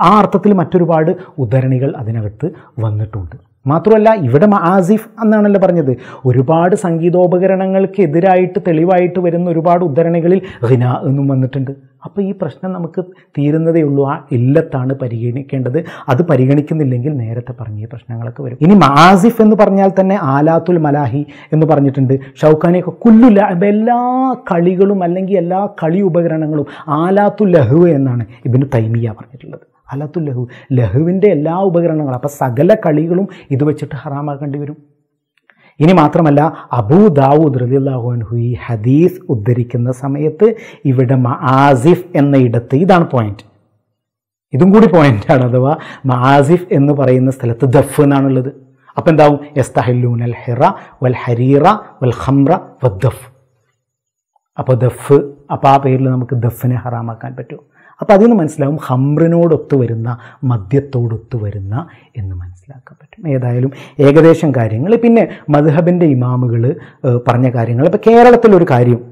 ആ അർത്ഥത്തിൽ മറ്റൊരുപാട് ഉദ്ധരണികൾ അതിനകത്ത് വന്നിട്ടുണ്ട്. മാത്രമല്ല ഇവിടെ ആസിഫ് എന്നാണല്ലോ പറഞ്ഞത്. ഒരുപാട് സംഗീതോപകരണങ്ങൾക്ക് എതിരായിട്ട് തെളിവായിട്ട് വരുന്ന ഒരുപാട് ഉദ്ധരണികളിൽ ഹിന എന്നും വന്നിട്ടുണ്ട്. അപ്പോൾ ഈ പ്രശ്നം നമുക്ക് തീരുന്നതേ ഉള്ളൂ. ആ ഇല്ലത്താണ് പരിഗണിക്കേണ്ടത്. അത് പരിഗണിക്കുന്നില്ലെങ്കിൽ നേരത്തെ പറഞ്ഞ ഈ പ്രശ്നങ്ങളൊക്കെ വരും. ഇനി മാസിഫ് എന്ന് പറഞ്ഞാൽ തന്നെ ആലാത്തുൽ മലാഹി എന്ന് പറഞ്ഞിട്ടുണ്ട്. ഷൗക്കാനിയൊക്കെ കുല്ലു ലഹബ് എല്ലാ കളികളും അല്ലെങ്കിൽ എല്ലാ കളി ഉപകരണങ്ങളും ആലാത്തുൽ ലഹു എന്നാണ് ഇബിന് തൈമിയ പറഞ്ഞിട്ടുള്ളത്. ആലാത്തുൽ ലഹു. ലഹുവിന്റെ എല്ലാ ഉപകരണങ്ങളും അപ്പോൾ സകല കളികളും ഇത് വെച്ചിട്ട് ഹറാമാക്കേണ്ടി വരും. ഇനി മാത്രമല്ല അബൂ ദാവൂദ് റലിയല്ലാഹു അൻഹു ഈ ഹദീസ് ഉദ്ധരിക്കുന്ന സമയത്ത് ഇവിടെ മആസിഫ് എന്ന ഇടത്ത് ഇതാണ് പോയിന്റ് ഇതും കൂടി പോയിന്റാണ് അഥവാ മആസിഫ് എന്ന് പറയുന്ന സ്ഥലത്ത് ദഫ് എന്നാണുള്ളത് അപ്പം എന്താവും? യസ്തഹല്ലൂൻ അൽ ഹിറ വൽ ഹരീറ വൽ ഖംറ വദ്ദഫ് അപ്പോൾ ദഫ് അപ്പോൾ ആ പേരിൽ നമുക്ക് ദഫിനെ ഹറാമാക്കാൻ പറ്റും. അപ്പോൾ അതിൽ നിന്ന് മനസ്സിലാവും ഹംറിനോടൊത്ത് വരുന്ന മദ്യത്തോടൊത്ത് വരുന്ന എന്ന് മനസ്സിലാക്കാൻ പറ്റും ഏതായാലും ഏകദേശം കാര്യങ്ങൾ. പിന്നെ മദ്ഹബിന്റെ ഇമാമുകൾ പറഞ്ഞ കാര്യങ്ങൾ. ഇപ്പോൾ കേരളത്തിലൊരു കാര്യം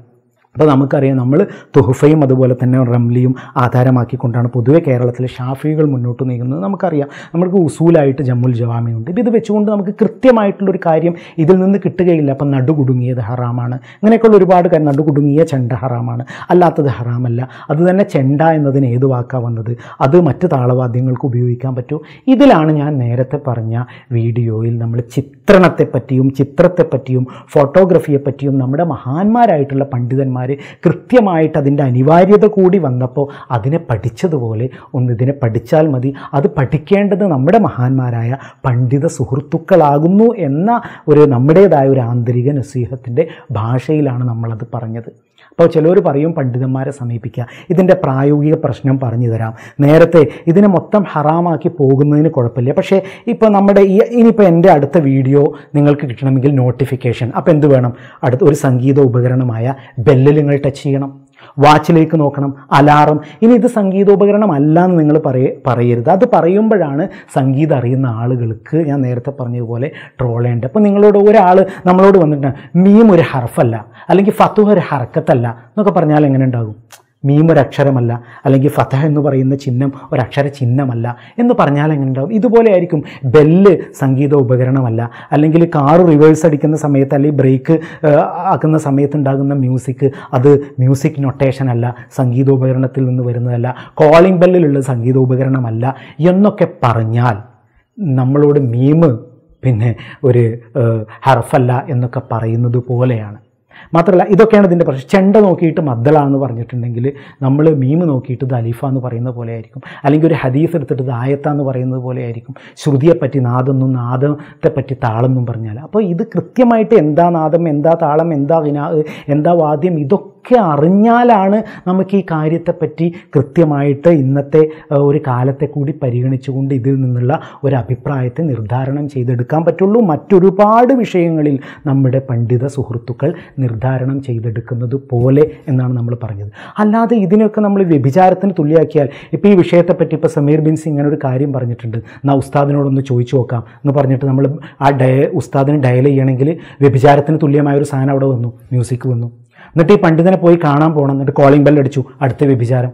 അപ്പോൾ നമുക്കറിയാം നമ്മൾ തുഹഫയും അതുപോലെ തന്നെ റംലിയും ആധാരമാക്കിക്കൊണ്ടാണ് പൊതുവെ കേരളത്തിലെ ഷാഫികൾ മുന്നോട്ട് നീങ്ങുന്നത്. നമുക്കറിയാം നമുക്ക് ഉസൂലായിട്ട് ജമ്മുൽ ജവാമിയുണ്ട്. ഇത് വെച്ചുകൊണ്ട് നമുക്ക് കൃത്യമായിട്ടുള്ളൊരു കാര്യം ഇതിൽ നിന്ന് കിട്ടുകയില്ല. അപ്പം നടുകുടുങ്ങിയത് ഹറാമാണ്. അങ്ങനെയൊക്കെയുള്ള ഒരുപാട് കാര്യം നടുകുടുങ്ങിയ ചെണ്ട ഹറാമാണ്. അല്ലാത്തത് ഹറാമല്ല. അതുതന്നെ ചെണ്ട എന്നതിന് ഏത് വാക്കാണ് വന്നത്? അത് മറ്റ് താളവാദ്യങ്ങൾക്ക് ഉപയോഗിക്കാൻ പറ്റുമോ? ഇതിലാണ് ഞാൻ നേരത്തെ പറഞ്ഞ വീഡിയോയിൽ നമ്മൾ ചിത്രണത്തെപ്പറ്റിയും ചിത്രത്തെപ്പറ്റിയും ഫോട്ടോഗ്രഫിയെപ്പറ്റിയും നമ്മുടെ മഹാന്മാരായിട്ടുള്ള പണ്ഡിതന്മാർ കൃത്യമായിട്ട് അതിന്റെ അനിവാര്യത കൂടി വന്നപ്പോൾ അതിനെ പഠിച്ചതുപോലെ ഒന്ന് ഇതിനെ പഠിച്ചാൽ മതി. അത് പഠിക്കേണ്ടത് നമ്മുടെ മഹാന്മാരായ പണ്ഡിത സുഹൃത്തുക്കളാകുന്നു എന്ന ഒരു നമ്മുടേതായ ഒരു ആന്തരിക നസീഹത്തിന്റെ ഭാഷയിലാണ് നമ്മളത് പറഞ്ഞത്. അപ്പോൾ ചിലർ പറയും പണ്ഡിതന്മാരെ സമീപിക്കുക. ഇതിന്റെ പ്രായോഗിക പ്രശ്നം പറഞ്ഞു തരാം. നേരത്തെ ഇതിനെ മൊത്തം ഹറാമാക്കി പോകുന്നതിന് കുഴപ്പമില്ല. പക്ഷേ ഇപ്പോൾ നമ്മുടെ ഈ ഇനിയിപ്പോൾ എന്റെ അടുത്ത വീഡിയോ നിങ്ങൾക്ക് കിട്ടണമെങ്കിൽ നോട്ടിഫിക്കേഷൻ. അപ്പോൾ എന്ത് വേണം? അടുത്ത ഒരു സംഗീത ഉപകരണമായ ബെല്ലിൽ നിങ്ങൾ ടച്ച് ചെയ്യണം. വാച്ചിലേക്ക് നോക്കണം അലാറം. ഇനി ഇത് സംഗീതോപകരണം അല്ല എന്ന് നിങ്ങൾ പറയ പറയരുത്. അത് പറയുമ്പോഴാണ് സംഗീതം അറിയുന്ന ആളുകൾക്ക് ഞാൻ നേരത്തെ പറഞ്ഞതുപോലെ ട്രോൾ ചെയ്യേണ്ടത് അപ്പോൾ നിങ്ങളോട് ഒരാൾ നമ്മളോട് വന്നിട്ടുണ്ട് മീം ഒരു ഹർഫല്ല അല്ലെങ്കിൽ ഫത്തുഹ ഒരു ഹർക്കത്തല്ല എന്നൊക്കെ പറഞ്ഞാൽ എങ്ങനെ ഉണ്ടാകും? മീം ഒരു അക്ഷരമല്ല അല്ലെങ്കിൽ ഫതഹ എന്ന് പറയുന്ന ചിഹ്നം ഒരക്ഷര ചിഹ്നമല്ല എന്ന് പറഞ്ഞാൽ എങ്ങനെ ഉണ്ടാവും? ഇതുപോലെ ആയിരിക്കും. ബെല്ല് സംഗീത ഉപകരണമല്ല അല്ലെങ്കിൽ കാറ് റിവേഴ്സ് അടിക്കുന്ന സമയത്ത് അല്ലെങ്കിൽ ബ്രേക്ക് ആക്കുന്ന സമയത്ത് ഉണ്ടാകുന്ന മ്യൂസിക് അത് മ്യൂസിക് നൊട്ടേഷൻ അല്ല സംഗീതോപകരണത്തിൽ നിന്ന് വരുന്നതല്ല. കോളിംഗ് ബെല്ലിലുള്ള സംഗീതോപകരണമല്ല എന്നൊക്കെ പറഞ്ഞാൽ നമ്മളോട് മീം പിന്നെ ഒരു ഹർഫല്ല എന്നൊക്കെ പറയുന്നത് പോലെയാണ്. മാത്രമല്ല ഇതൊക്കെയാണ് ഇതിന്റെ പ്രശ്നം. ചെണ്ട നോക്കിയിട്ട് മദ്ദലാണെന്ന് പറഞ്ഞിട്ടുണ്ടെങ്കിൽ നമ്മൾ മീമ് നോക്കിയിട്ട് ഇത് അലീഫ എന്ന് പറയുന്ന പോലെ ആയിരിക്കും. അല്ലെങ്കിൽ ഒരു ഹദീസ് എടുത്തിട്ട് ഇത് ആയത്ത എന്ന് പറയുന്നത് പോലെ ആയിരിക്കും. ശ്രുതിയെപ്പറ്റി നാദെന്നും നാദത്തെ പറ്റി താളെന്നും പറഞ്ഞാൽ. അപ്പോൾ ഇത് കൃത്യമായിട്ട് എന്താ നാദം എന്താ താളം എന്താ എന്താ വാദ്യം ഇതൊക്കെ അറിഞ്ഞാലാണ് നമുക്ക് ഈ കാര്യത്തെപ്പറ്റി കൃത്യമായിട്ട് ഇന്നത്തെ ഒരു കാലത്തെ കൂടി പരിഗണിച്ചുകൊണ്ട് ഇതിൽ നിന്നുള്ള ഒരു അഭിപ്രായത്തെ നിർദ്ധാരണം ചെയ്തെടുക്കാൻ പറ്റുള്ളൂ. മറ്റൊരുപാട് വിഷയങ്ങളിൽ നമ്മുടെ പണ്ഡിത സുഹൃത്തുക്കൾ നിർദ്ധാരണം ചെയ്തെടുക്കുന്നത് പോലെ എന്നാണ് നമ്മൾ പറഞ്ഞത്. അല്ലാതെ ഇതിനൊക്കെ നമ്മൾ വ്യഭിചാരത്തിന് തുല്യാക്കിയാൽ ഇപ്പോൾ ഈ വിഷയത്തെപ്പറ്റി ഇപ്പോൾ സമീർ ബിൻ ഇങ്ങനെ ഒരു കാര്യം പറഞ്ഞിട്ടുണ്ട്. എന്നാൽ ഉസ്താദിനോടൊന്ന് ചോദിച്ചു നോക്കാം എന്ന് പറഞ്ഞിട്ട് നമ്മൾ ആ ഡയ ഉസ്താദിന് ഡയൽ ചെയ്യണമെങ്കിൽ വ്യഭിചാരത്തിന് തുല്യമായ ഒരു സാധനം അവിടെ വന്നു മ്യൂസിക് വന്നു. എന്നിട്ട് ഈ പണ്ഡിതനെ പോയി കാണാൻ പോകണം എന്നിട്ട് കോളിംഗ് ബെല്ല് അടിച്ചു. അടുത്ത വ്യഭിചാരം.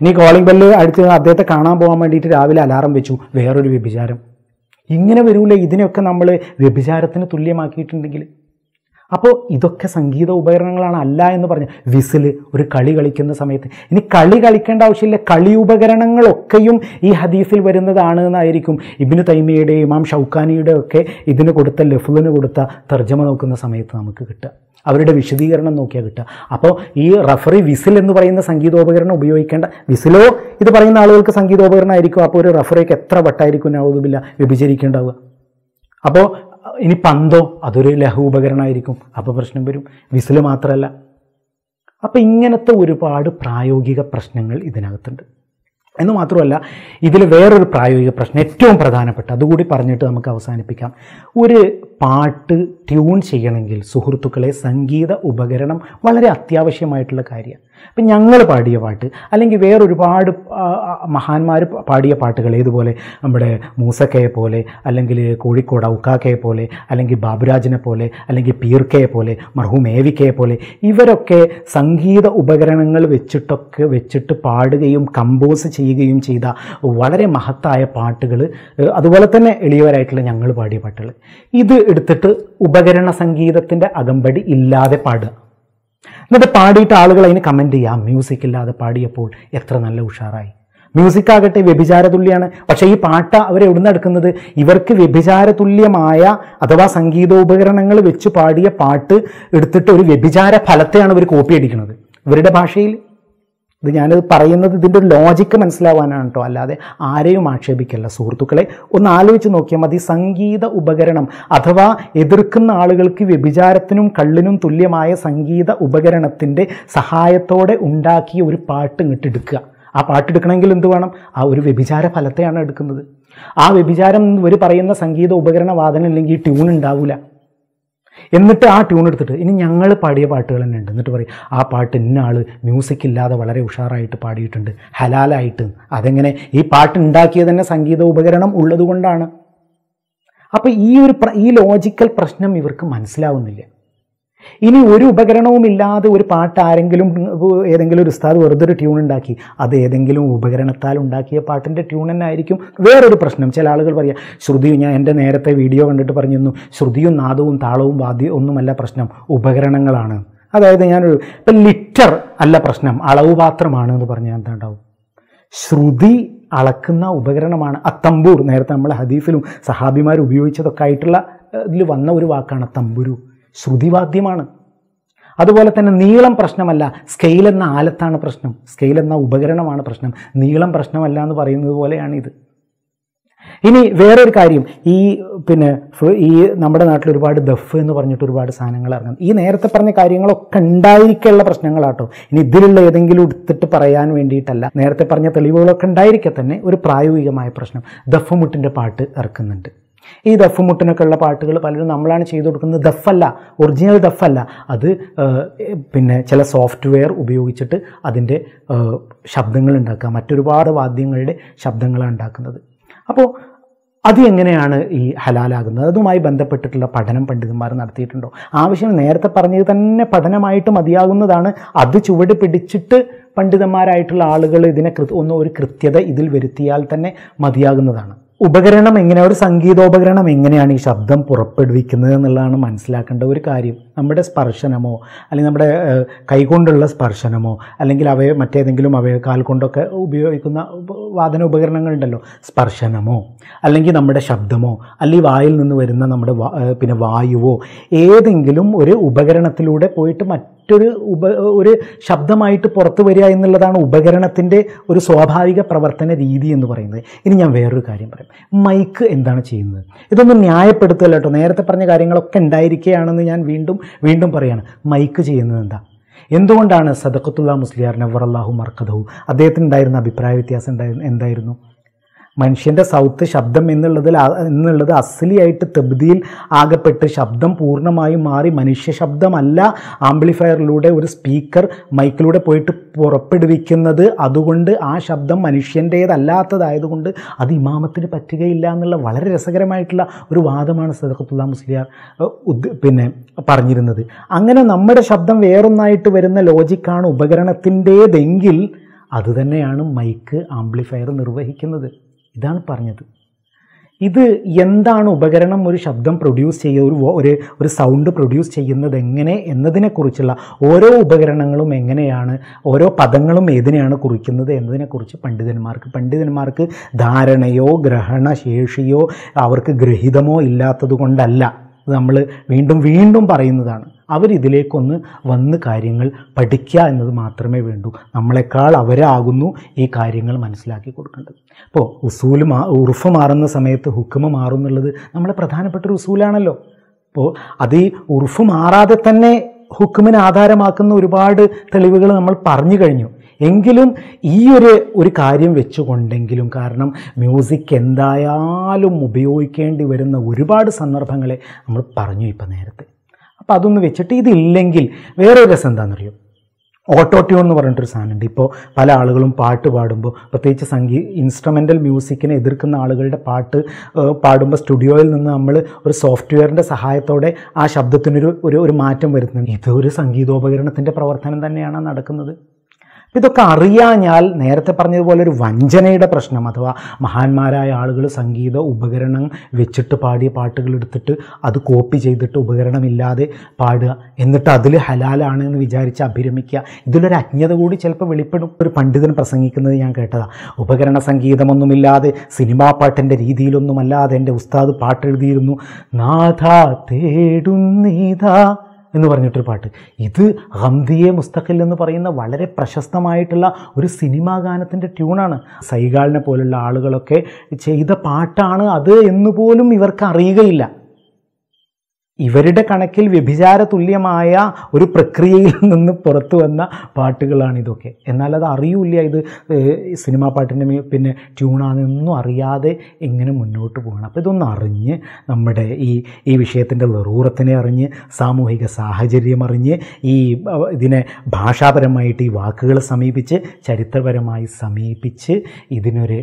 ഇനി കോളിംഗ് ബെല്ല് അടുത്ത് അദ്ദേഹത്തെ കാണാൻ പോകാൻ വേണ്ടിയിട്ട് രാവിലെ അലാറം വെച്ചു. വേറൊരു വ്യഭിചാരം. ഇങ്ങനെ വരൂലേ? ഇതിനെയൊക്കെ നമ്മൾ വ്യഭിചാരത്തിന് തുല്യമാക്കിയിട്ടുണ്ടെങ്കിൽ അപ്പോൾ ഇതൊക്കെ സംഗീത ഉപകരണങ്ങളാണ് അല്ല എന്ന് പറഞ്ഞു വിസിൽ ഒരു കളി കളിക്കുന്ന സമയത്ത്. ഇനി കളി കളിക്കേണ്ട ആവശ്യമില്ല. കളി ഉപകരണങ്ങളൊക്കെയും ഈ ഹദീസിൽ വരുന്നതാണ് എന്നായിരിക്കും ഇബിന് തൈമിയുടെ ഇമാം ഷൗക്കാനിയുടെ ഒക്കെ ഇതിന് കൊടുത്ത ലഫുലിന് കൊടുത്ത തർജമ നോക്കുന്ന സമയത്ത് നമുക്ക് കിട്ടുക. അവരുടെ വിശദീകരണം നോക്കിയാൽ കിട്ടുക. അപ്പോൾ ഈ റഫറി വിസിൽ എന്ന് പറയുന്ന സംഗീതോപകരണം ഉപയോഗിക്കേണ്ട വിസിലോ ഇത് പറയുന്ന ആളുകൾക്ക് സംഗീതോപകരണം ആയിരിക്കും അപ്പോൾ ഒരു റഫറിക്ക് എത്ര വട്ടായിരിക്കും? നവതുമില്ല വിഭജിച്ചിരിക്കേണ്ടാവുക. അപ്പോൾ ഇനി പന്തോ അതൊരു ലഘു ഉപകരണമായിരിക്കും അപ്പോൾ പ്രശ്നം വരും. വിസിൽ മാത്രമല്ല. അപ്പോൾ ഇങ്ങനത്തെ ഒരുപാട് പ്രായോഗിക പ്രശ്നങ്ങൾ ഇതിനകത്തുണ്ട്. എന്ന് മാത്രമല്ല ഇതിൽ വേറൊരു പ്രായോഗിക പ്രശ്നം ഏറ്റവും പ്രധാനപ്പെട്ട അതുകൂടി പറഞ്ഞിട്ട് നമുക്ക് അവസാനിപ്പിക്കാം. ഒരു പാട്ട് ട്യൂൺ ചെയ്യണമെങ്കിൽ സുഹൃത്തുക്കളെ സംഗീത ഉപകരണം വളരെ അത്യാവശ്യമായിട്ടുള്ള കാര്യമാണ്. ഇപ്പം ഞങ്ങൾ പാടിയ പാട്ട് അല്ലെങ്കിൽ വേറൊരുപാട് മഹാന്മാർ പാടിയ പാട്ടുകൾ ഏതുപോലെ നമ്മുടെ മൂസക്കയെ പോലെ അല്ലെങ്കിൽ കോഴിക്കോട് ഔക്കാക്കയെ പോലെ അല്ലെങ്കിൽ ബാബുരാജിനെ പോലെ അല്ലെങ്കിൽ പീർക്കയെ പോലെ മർഹൂം ഏവിക്കയെ പോലെ ഇവരൊക്കെ സംഗീത ഉപകരണങ്ങൾ വെച്ചിട്ടൊക്കെ വെച്ചിട്ട് പാടുകയും കമ്പോസ് ചെയ്യുകയും ചെയ്ത വളരെ മഹത്തായ പാട്ടുകൾ അതുപോലെ തന്നെ എളിയവരായിട്ടുള്ള ഞങ്ങൾ പാടിയ പാട്ടുകൾ ഇത് എടുത്തിട്ട് ഉപകരണ സംഗീതത്തിന്റെ അകമ്പടി ഇല്ലാതെ പാടുക. എന്നിട്ട് പാടിയിട്ട് ആളുകൾ അതിന് കമന്റ് ആ മ്യൂസിക് ഇല്ലാതെ പാടിയപ്പോൾ എത്ര നല്ല ഉഷാറായി. മ്യൂസിക് ആകട്ടെ വ്യഭിചാര തുല്യാണ് പക്ഷേ ഈ പാട്ട അവർ എവിടുന്ന് എടുക്കുന്നത്? ഇവർക്ക് വ്യഭിചാര തുല്യമായ അഥവാ സംഗീതോപകരണങ്ങൾ വെച്ച് പാടിയ പാട്ട് എടുത്തിട്ട് ഒരു വ്യഭിചാര ഫലത്തെയാണ് ഇവർ കോപ്പി അടിക്കുന്നത്. ഇവരുടെ ഭാഷയിൽ ഇത് ഞാനത് പറയുന്നത് ഇതിന്റെ ഒരു ലോജിക്ക് മനസ്സിലാവാനാണ് കേട്ടോ. അല്ലാതെ ആരെയും ആക്ഷേപിക്കല്ല. സുഹൃത്തുക്കളെ ഒന്ന് ആലോചിച്ച് നോക്കിയാൽ മതി. സംഗീത ഉപകരണം അഥവാ എതിർക്കുന്ന ആളുകൾക്ക് വ്യഭിചാരത്തിനും കള്ളിനും തുല്യമായ സംഗീത ഉപകരണത്തിന്റെ സഹായത്തോടെ ഉണ്ടാക്കിയ ഒരു പാട്ട് ഇങ്ങോട്ട് എടുക്കുക. ആ പാട്ട് എടുക്കണമെങ്കിൽ എന്ത് വേണം? ആ ഒരു വ്യഭിചാര ഫലത്തെയാണ് എടുക്കുന്നത്. ആ വ്യഭിചാരം ഇവർ പറയുന്ന സംഗീത ഉപകരണ വാദനം ഇല്ലെങ്കിൽ ട്യൂൺ ഉണ്ടാവില്ല എന്നിട്ട് ആ ട്യൂൺ എടുത്തിട്ട് ഇനി ഞങ്ങൾ പാടിയ പാട്ടുകൾ തന്നെ ഉണ്ട്. എന്നിട്ട് പറയും ആ പാട്ട് ഇന്ന ആൾ മ്യൂസിക് ഇല്ലാതെ വളരെ ഉഷാറായിട്ട് പാടിയിട്ടുണ്ട്. ഹലാലായിട്ട്. അതെങ്ങനെ? ഈ പാട്ട് ഉണ്ടാക്കിയത് തന്നെ സംഗീത ഉപകരണം ഉള്ളതുകൊണ്ടാണ്. അപ്പോൾ ഈ ഒരു ഈ ലോജിക്കൽ പ്രശ്നം ഇവർക്ക് മനസ്സിലാവുന്നില്ല. ഇനി ഒരു ഉപകരണവും ഇല്ലാതെ ഒരു പാട്ട് ആരെങ്കിലും ഏതെങ്കിലും ഒരു ഉസ്താദ് വെറുതെ ഒരു ട്യൂൺ ഉണ്ടാക്കി അത് ഏതെങ്കിലും ഉപകരണത്താൽ ഉണ്ടാക്കിയ പാട്ടിന്റെ ട്യൂൺ തന്നെ ആയിരിക്കും. വേറൊരു പ്രശ്നം ചില ആളുകൾ പറയാം ശ്രുതി ഞാൻ എന്റെ നേരത്തെ വീഡിയോ കണ്ടിട്ട് പറഞ്ഞിരുന്നു ശ്രുതിയും നാദവും താളവും വാദ്യവും ഒന്നുമല്ല പ്രശ്നം ഉപകരണങ്ങളാണ്. അതായത് ഞാനൊരു ഇപ്പം ലിറ്റർ അല്ല പ്രശ്നം അളവ് പാത്രമാണ് എന്ന് പറഞ്ഞാൽ എന്താ ഉണ്ടാവും? ശ്രുതി അളക്കുന്ന ഉപകരണമാണ്. അത്തമ്പൂർ നേരത്തെ നമ്മൾ ഹദീഫിലും സഹാബിമാർ ഉപയോഗിച്ചതൊക്കെ ആയിട്ടുള്ള ഇതിൽ വന്ന ഒരു വാക്കാണ് തമ്പുരു. ശ്രുതിവാദ്യമാണ്. അതുപോലെ തന്നെ നീളം പ്രശ്നമല്ല. സ്കെയിൽ എന്ന ആലത്താണ് പ്രശ്നം. സ്കെയിൽ എന്ന ഉപകരണമാണ് പ്രശ്നം. നീളം പ്രശ്നമല്ല എന്ന് പറയുന്നത് പോലെയാണിത് ഇനി വേറൊരു കാര്യം. ഈ പിന്നെ ഈ നമ്മുടെ നാട്ടിൽ ഒരുപാട് ദഫ് എന്ന് പറഞ്ഞിട്ട് ഒരുപാട് സാധനങ്ങൾ ഇറങ്ങും ഈ നേരത്തെ പറഞ്ഞ കാര്യങ്ങളൊക്കെ ഉണ്ടായിരിക്കുള്ള പ്രശ്നങ്ങളാട്ടോ. ഇനി ഇതിലുള്ള ഏതെങ്കിലും എടുത്തിട്ട് പറയാൻ വേണ്ടിയിട്ടല്ല. നേരത്തെ പറഞ്ഞ തെളിവുകളൊക്കെ ഉണ്ടായിരിക്കെ തന്നെ ഒരു പ്രായോഗികമായ പ്രശ്നം. ദഫ് മുട്ടിന്റെ പാട്ട് ഇറക്കുന്നുണ്ട്. ഈ ദഫ് മുട്ടിനൊക്കെ ഉള്ള പാട്ടുകൾ പലരും നമ്മളാണ് ചെയ്തു കൊടുക്കുന്നത്. ദഫല്ല ഒറിജിനൽ ദഫല്ല. അത് പിന്നെ ചില സോഫ്റ്റ്വെയർ ഉപയോഗിച്ചിട്ട് അതിന്റെ ശബ്ദങ്ങൾ ഉണ്ടാക്കുക. മറ്റൊരുപാട് വാദ്യങ്ങളുടെ ശബ്ദങ്ങളാണ് ഉണ്ടാക്കുന്നത്. അപ്പോൾ അത് എങ്ങനെയാണ് ഈ ഹലാലാകുന്നത്? അതുമായി ബന്ധപ്പെട്ടിട്ടുള്ള പഠനം പണ്ഡിതന്മാർ നടത്തിയിട്ടുണ്ടോ? ആവശ്യം നേരത്തെ പറഞ്ഞത് തന്നെ പഠനമായിട്ട് മതിയാകുന്നതാണ്. അത് ചുവട് പിടിച്ചിട്ട് പണ്ഡിതന്മാരായിട്ടുള്ള ആളുകൾ ഇതിനെ കൃ ഒന്ന് ഒരു കൃത്യത ഇതിൽ വരുത്തിയാൽ തന്നെ മതിയാകുന്നതാണ്. ഉപകരണം എങ്ങനെ ഒരു സംഗീതോപകരണം എങ്ങനെയാണ് ഈ ശബ്ദം പുറപ്പെടുവിക്കുന്നത് എന്നുള്ളതാണ് മനസ്സിലാക്കേണ്ട ഒരു കാര്യം. നമ്മുടെ സ്പർശനമോ അല്ലെങ്കിൽ നമ്മുടെ കൈകൊണ്ടുള്ള സ്പർശനമോ അല്ലെങ്കിൽ അവയെ മറ്റേതെങ്കിലും അവയെ കാൽ കൊണ്ടൊക്കെ ഉപയോഗിക്കുന്ന ഉപ- വാദന ഉപകരണങ്ങളുണ്ടല്ലോ സ്പർശനമോ അല്ലെങ്കിൽ നമ്മുടെ ശബ്ദമോ അല്ലെങ്കിൽ വായിൽ നിന്ന് വരുന്ന നമ്മുടെ പിന്നെ വായുവോ ഏതെങ്കിലും ഒരു ഉപകരണത്തിലൂടെ പോയിട്ട് മറ്റൊരു ഉപ ഒരു ശബ്ദമായിട്ട് പുറത്തു വരിക എന്നുള്ളതാണ് ഉപകരണത്തിന്റെ ഒരു സ്വാഭാവിക പ്രവർത്തന രീതി എന്ന് പറയുന്നത്. ഇനി ഞാൻ വേറൊരു കാര്യം പറയും. മൈക്ക് എന്താണ് ചെയ്യുന്നത്? ഇതൊന്നും ന്യായപ്പെടുത്തല്ല കേട്ടോ നേരത്തെ പറഞ്ഞ കാര്യങ്ങളൊക്കെ ഉണ്ടായിരിക്കുകയാണെന്ന് ഞാൻ വീണ്ടും വീണ്ടും പറയാണ് മൈക്ക് ചെയ്യുന്നത് എന്താ? എന്തുകൊണ്ടാണ് സദഖത്തുള്ള മുസ്ലിയാർ നവറല്ലാഹു അള്ളാഹു അദ്ദേഹത്തിനുണ്ടായിരുന്ന അഭിപ്രായ വ്യത്യാസം എന്തായിരുന്നു? മനുഷ്യന്റെ സൗത്ത് ശബ്ദം എന്നുള്ളതിൽ എന്നുള്ളത് അസലിയായിട്ട് തെബുതിയിൽ ആകപ്പെട്ട് ശബ്ദം പൂർണമായും മാറി മനുഷ്യ ശബ്ദമല്ല ആംപ്ലിഫയറിലൂടെ ഒരു സ്പീക്കർ മൈക്കിലൂടെ പോയിട്ട് പുറപ്പെടുവിക്കുന്നത്. അതുകൊണ്ട് ആ ശബ്ദം മനുഷ്യന്റേതല്ലാത്തതായതുകൊണ്ട് അത് ഇമാമത്തിന് പറ്റുകയില്ല എന്നുള്ള വളരെ രസകരമായിട്ടുള്ള ഒരു വാദമാണ് സദഖത്തുള്ള മുസ്ലിയാർ പിന്നെ പറഞ്ഞിരുന്നത്. അങ്ങനെ നമ്മുടെ ശബ്ദം വേറൊന്നായിട്ട് വരുന്ന ലോജിക്കാണ് ഉപകരണത്തിന്റേതെങ്കിൽ അതുതന്നെയാണ് മൈക്ക് ആംപ്ലിഫയർ നിർവഹിക്കുന്നത്. ഇതാണ് പറഞ്ഞത്. ഇത് എന്താണ് ഉപകരണം ഒരു ശബ്ദം പ്രൊഡ്യൂസ് ചെയ്യുക ഒരു ഒരു ഒരു സൗണ്ട് പ്രൊഡ്യൂസ് ചെയ്യുന്നത് എങ്ങനെ എന്നതിനെക്കുറിച്ചുള്ള ഓരോ ഉപകരണങ്ങളും എങ്ങനെയാണ് ഓരോ പദങ്ങളും ഏതിനെയാണ് കുറിക്കുന്നത് എന്നതിനെക്കുറിച്ച് പണ്ഡിതന്മാർക്ക് പണ്ഡിതന്മാർക്ക് ധാരണയോ ഗ്രഹണശേഷിയോ അവർക്ക് ഗ്രഹിതമോ ഇല്ലാത്തത് കൊണ്ടല്ല ഇത് നമ്മൾ വീണ്ടും വീണ്ടും പറയുന്നതാണ്. അവരിതിലേക്കൊന്ന് വന്ന് കാര്യങ്ങൾ പഠിക്കുക എന്നത് മാത്രമേ വേണ്ടൂ. നമ്മളെക്കാൾ അവരാകുന്നു ഈ കാര്യങ്ങൾ മനസ്സിലാക്കി കൊടുക്കേണ്ടത്. ഇപ്പോൾ ഉസൂൽ മാ ഉറുഫ് മാറുന്ന സമയത്ത് ഹുക്കുമ മാറുന്നുള്ളത് നമ്മളെ പ്രധാനപ്പെട്ട ഒരു ഉസൂലാണല്ലോ. അപ്പോൾ അത് ഈ ഉറുഫ് മാറാതെ തന്നെ ഹുക്കുമിന് ആധാരമാക്കുന്ന ഒരുപാട് തെളിവുകൾ നമ്മൾ പറഞ്ഞു കഴിഞ്ഞു. എങ്കിലും ഈ ഒരു ഒരു കാര്യം വെച്ചുകൊണ്ടെങ്കിലും കാരണം മ്യൂസിക് എന്തായാലും ഉപയോഗിക്കേണ്ടി വരുന്ന ഒരുപാട് സന്ദർഭങ്ങളെ നമ്മൾ പറഞ്ഞു ഇപ്പം നേരത്തെ. അപ്പം അതൊന്ന് വെച്ചിട്ട് ഇതില്ലെങ്കിൽ വേറെ രസം എന്താണെന്നറിയോ? ഓട്ടോ ട്യൂൺ എന്ന് പറഞ്ഞിട്ടൊരു സാധനമുണ്ട്. ഇപ്പോൾ പല ആളുകളും പാട്ട് പാടുമ്പോൾ പ്രത്യേകിച്ച് സംഗീ ഇൻസ്ട്രുമെന്റൽ മ്യൂസിക്കിനെ എതിർക്കുന്ന ആളുകളുടെ പാട്ട് പാടുമ്പോൾ സ്റ്റുഡിയോയിൽ നിന്ന് നമ്മൾ ഒരു സോഫ്റ്റ്വെയറിന്റെ സഹായത്തോടെ ആ ശബ്ദത്തിനൊരു ഒരു ഒരു മാറ്റം വരുത്തുന്നുണ്ട്. ഇതൊരു സംഗീതോപകരണത്തിന്റെ പ്രവർത്തനം തന്നെയാണ് നടക്കുന്നത്. ഇതൊക്കെ അറിയാഞ്ഞാൽ നേരത്തെ പറഞ്ഞതുപോലെ ഒരു വഞ്ചനയുടെ പ്രശ്നം അഥവാ മഹാന്മാരായ ആളുകൾ സംഗീത ഉപകരണം വെച്ചിട്ട് പാടിയ പാട്ടുകൾ എടുത്തിട്ട് അത് കോപ്പി ചെയ്തിട്ട് ഉപകരണമില്ലാതെ പാടുക എന്നിട്ട് അതിൽ ഹലാലാണ് എന്ന് വിചാരിച്ച് അഭിരമിക്കുക. ഇതിലൊരു അജ്ഞത കൂടി ചിലപ്പോൾ വെളിപ്പെടും. ഒരു പണ്ഡിതൻ പ്രസംഗിക്കുന്നത് ഞാൻ കേട്ടതാണ് ഉപകരണ സംഗീതമൊന്നുമില്ലാതെ സിനിമാ പാട്ടിന്റെ രീതിയിലൊന്നുമല്ലാതെ എന്റെ ഉസ്താദ് പാട്ടെഴുതിയിരുന്നു. നാഥ തേടുന്നീതാ എന്ന് പറഞ്ഞിട്ടൊരു പാട്ട്. ഇത് ഹംദിയെ മുസ്തഖിൽ എന്ന് പറയുന്ന വളരെ പ്രശസ്തമായിട്ടുള്ള ഒരു സിനിമാ ഗാനത്തിന്റെ ട്യൂണാണ്. സൈഗാളിനെ പോലുള്ള ആളുകളൊക്കെ ചെയ്ത പാട്ടാണ് അത് എന്ന് പോലും ഇവർക്ക് അറിയുകയില്ല. ഇവരുടെ കണക്കിൽ വ്യഭിചാര തുല്യമായ ഒരു പ്രക്രിയയിൽ നിന്ന് പുറത്തു വന്ന പാട്ടുകളാണ് ഇതൊക്കെ. എന്നാൽ അത് അറിയില്ല. ഇത് സിനിമാ പാട്ടിന്റെ പിന്നെ ട്യൂണാണെന്നൊന്നും അറിയാതെ എങ്ങനെ മുന്നോട്ട് പോകണം അപ്പോൾ ഇതൊന്ന് അറിഞ്ഞ് നമ്മുടെ ഈ ഈ വിഷയത്തിന്റെ വെറൂറത്തിനെ അറിഞ്ഞ് സാമൂഹിക സാഹചര്യം അറിഞ്ഞ് ഈ ഇതിനെ ഭാഷാപരമായിട്ട് ഈ വാക്കുകളെ സമീപിച്ച് ചരിത്രപരമായി സമീപിച്ച് ഇതിനൊരു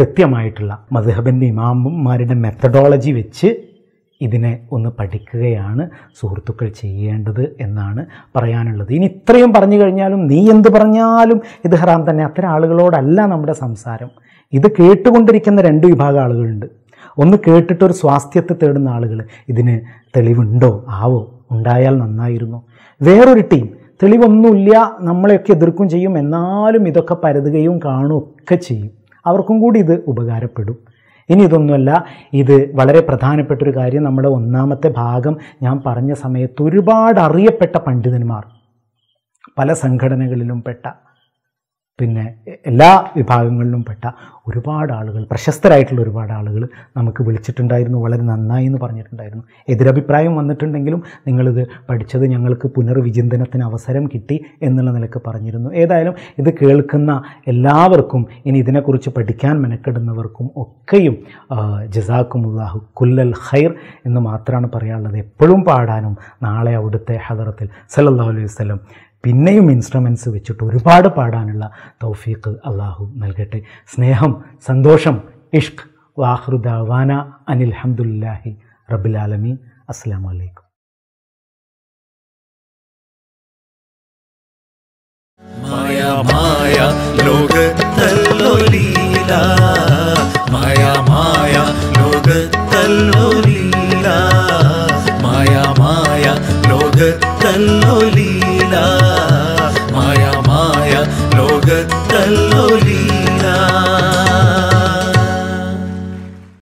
കൃത്യമായിട്ടുള്ള മധുഹബന്റെ ഇമാമന്മാരുടെ മെത്തഡോളജി വെച്ച് ഇതിനെ ഒന്ന് പഠിക്കുകയാണ് സുഹൃത്തുക്കൾ ചെയ്യേണ്ടത് എന്നാണ് പറയാനുള്ളത്. ഇനി ഇത്രയും പറഞ്ഞു കഴിഞ്ഞാലും നീ എന്ത് പറഞ്ഞാലും ഇത് ഹറാം തന്നെ. അത്തരം ആളുകളോടല്ല നമ്മുടെ സംസാരം. ഇത് കേട്ടുകൊണ്ടിരിക്കുന്ന രണ്ട് വിഭാഗം ആളുകളുണ്ട്. ഒന്ന് കേട്ടിട്ടൊരു സ്വാസ്ഥ്യത്തെ തേടുന്ന ആളുകൾ. ഇതിന് തെളിവുണ്ടോ? ആവോ? ഉണ്ടായാൽ നന്നായിരുന്നു. വേറൊരു ടീം. തെളിവൊന്നുമില്ല. നമ്മളെയൊക്കെ എതിർക്കും ചെയ്യും. എന്നാലും ഇതൊക്കെ പരതുകയും കാണുകയൊക്കെ ചെയ്യും. അവർക്കും കൂടി ഇത് ഉപകാരപ്പെടും. ഇനി ഇതൊന്നുമല്ല. ഇത് വളരെ പ്രധാനപ്പെട്ട ഒരു കാര്യം. നമ്മുടെ ഒന്നാമത്തെ ഭാഗം ഞാൻ പറഞ്ഞ സമയത്ത് ഒരുപാട് അറിയപ്പെട്ട പണ്ഡിതന്മാർ. പല സംഘടനകളിലും പെട്ട പിന്നെ എല്ലാ വിഭാഗങ്ങളിലും പെട്ട ഒരുപാട് ആളുകൾ പ്രശസ്തരായിട്ടുള്ള ഒരുപാട് ആളുകൾ നമുക്ക് വിളിച്ചിട്ടുണ്ടായിരുന്നു വളരെ നന്നായി എന്ന് പറഞ്ഞിട്ടുണ്ടായിരുന്നു. എതിരഭിപ്രായം വന്നിട്ടുണ്ടെങ്കിലും നിങ്ങളിത് പഠിച്ചത് ഞങ്ങൾക്ക് പുനർവിചിന്തനത്തിന് അവസരം കിട്ടി എന്നുള്ള നിലയ്ക്ക് പറഞ്ഞിരുന്നു. ഏതായാലും ഇത് കേൾക്കുന്ന എല്ലാവർക്കും ഇനി ഇതിനെക്കുറിച്ച് പഠിക്കാൻ മെനക്കെടുന്നവർക്കും ഒക്കെയും ജസാക്കുമുല്ലാഹു കുല്ലൽ ഖൈർ എന്ന് മാത്രമാണ് പറയാനുള്ളത്. എപ്പോഴും പാടാനും നാളെ അവിടുത്തെ ഹദറത്തിൽ സല്ലല്ലാഹു അലൈഹി വസല്ലം. പിന്നെയും ഇൻസ്ട്രുമെന്റ്സ് വെച്ചിട്ട് ഒരുപാട് പാടാനുള്ള തൗഫീഖ് അള്ളാഹു നൽകട്ടെ. സ്നേഹം സന്തോഷം ഇഷ്ക് വാഹൃദാവാന അനിൽ ഹംദുല്ലാഹി റബ്ബുലാലമീൻ അസ്സാം വലൈക്കും മായ മായ ലോകത്തല്ലൊലീല. മായ മായ ലോകത്തല്ലൊലീല. മായ മായ लोक तन्ुली मया माया लोक तन्ुलि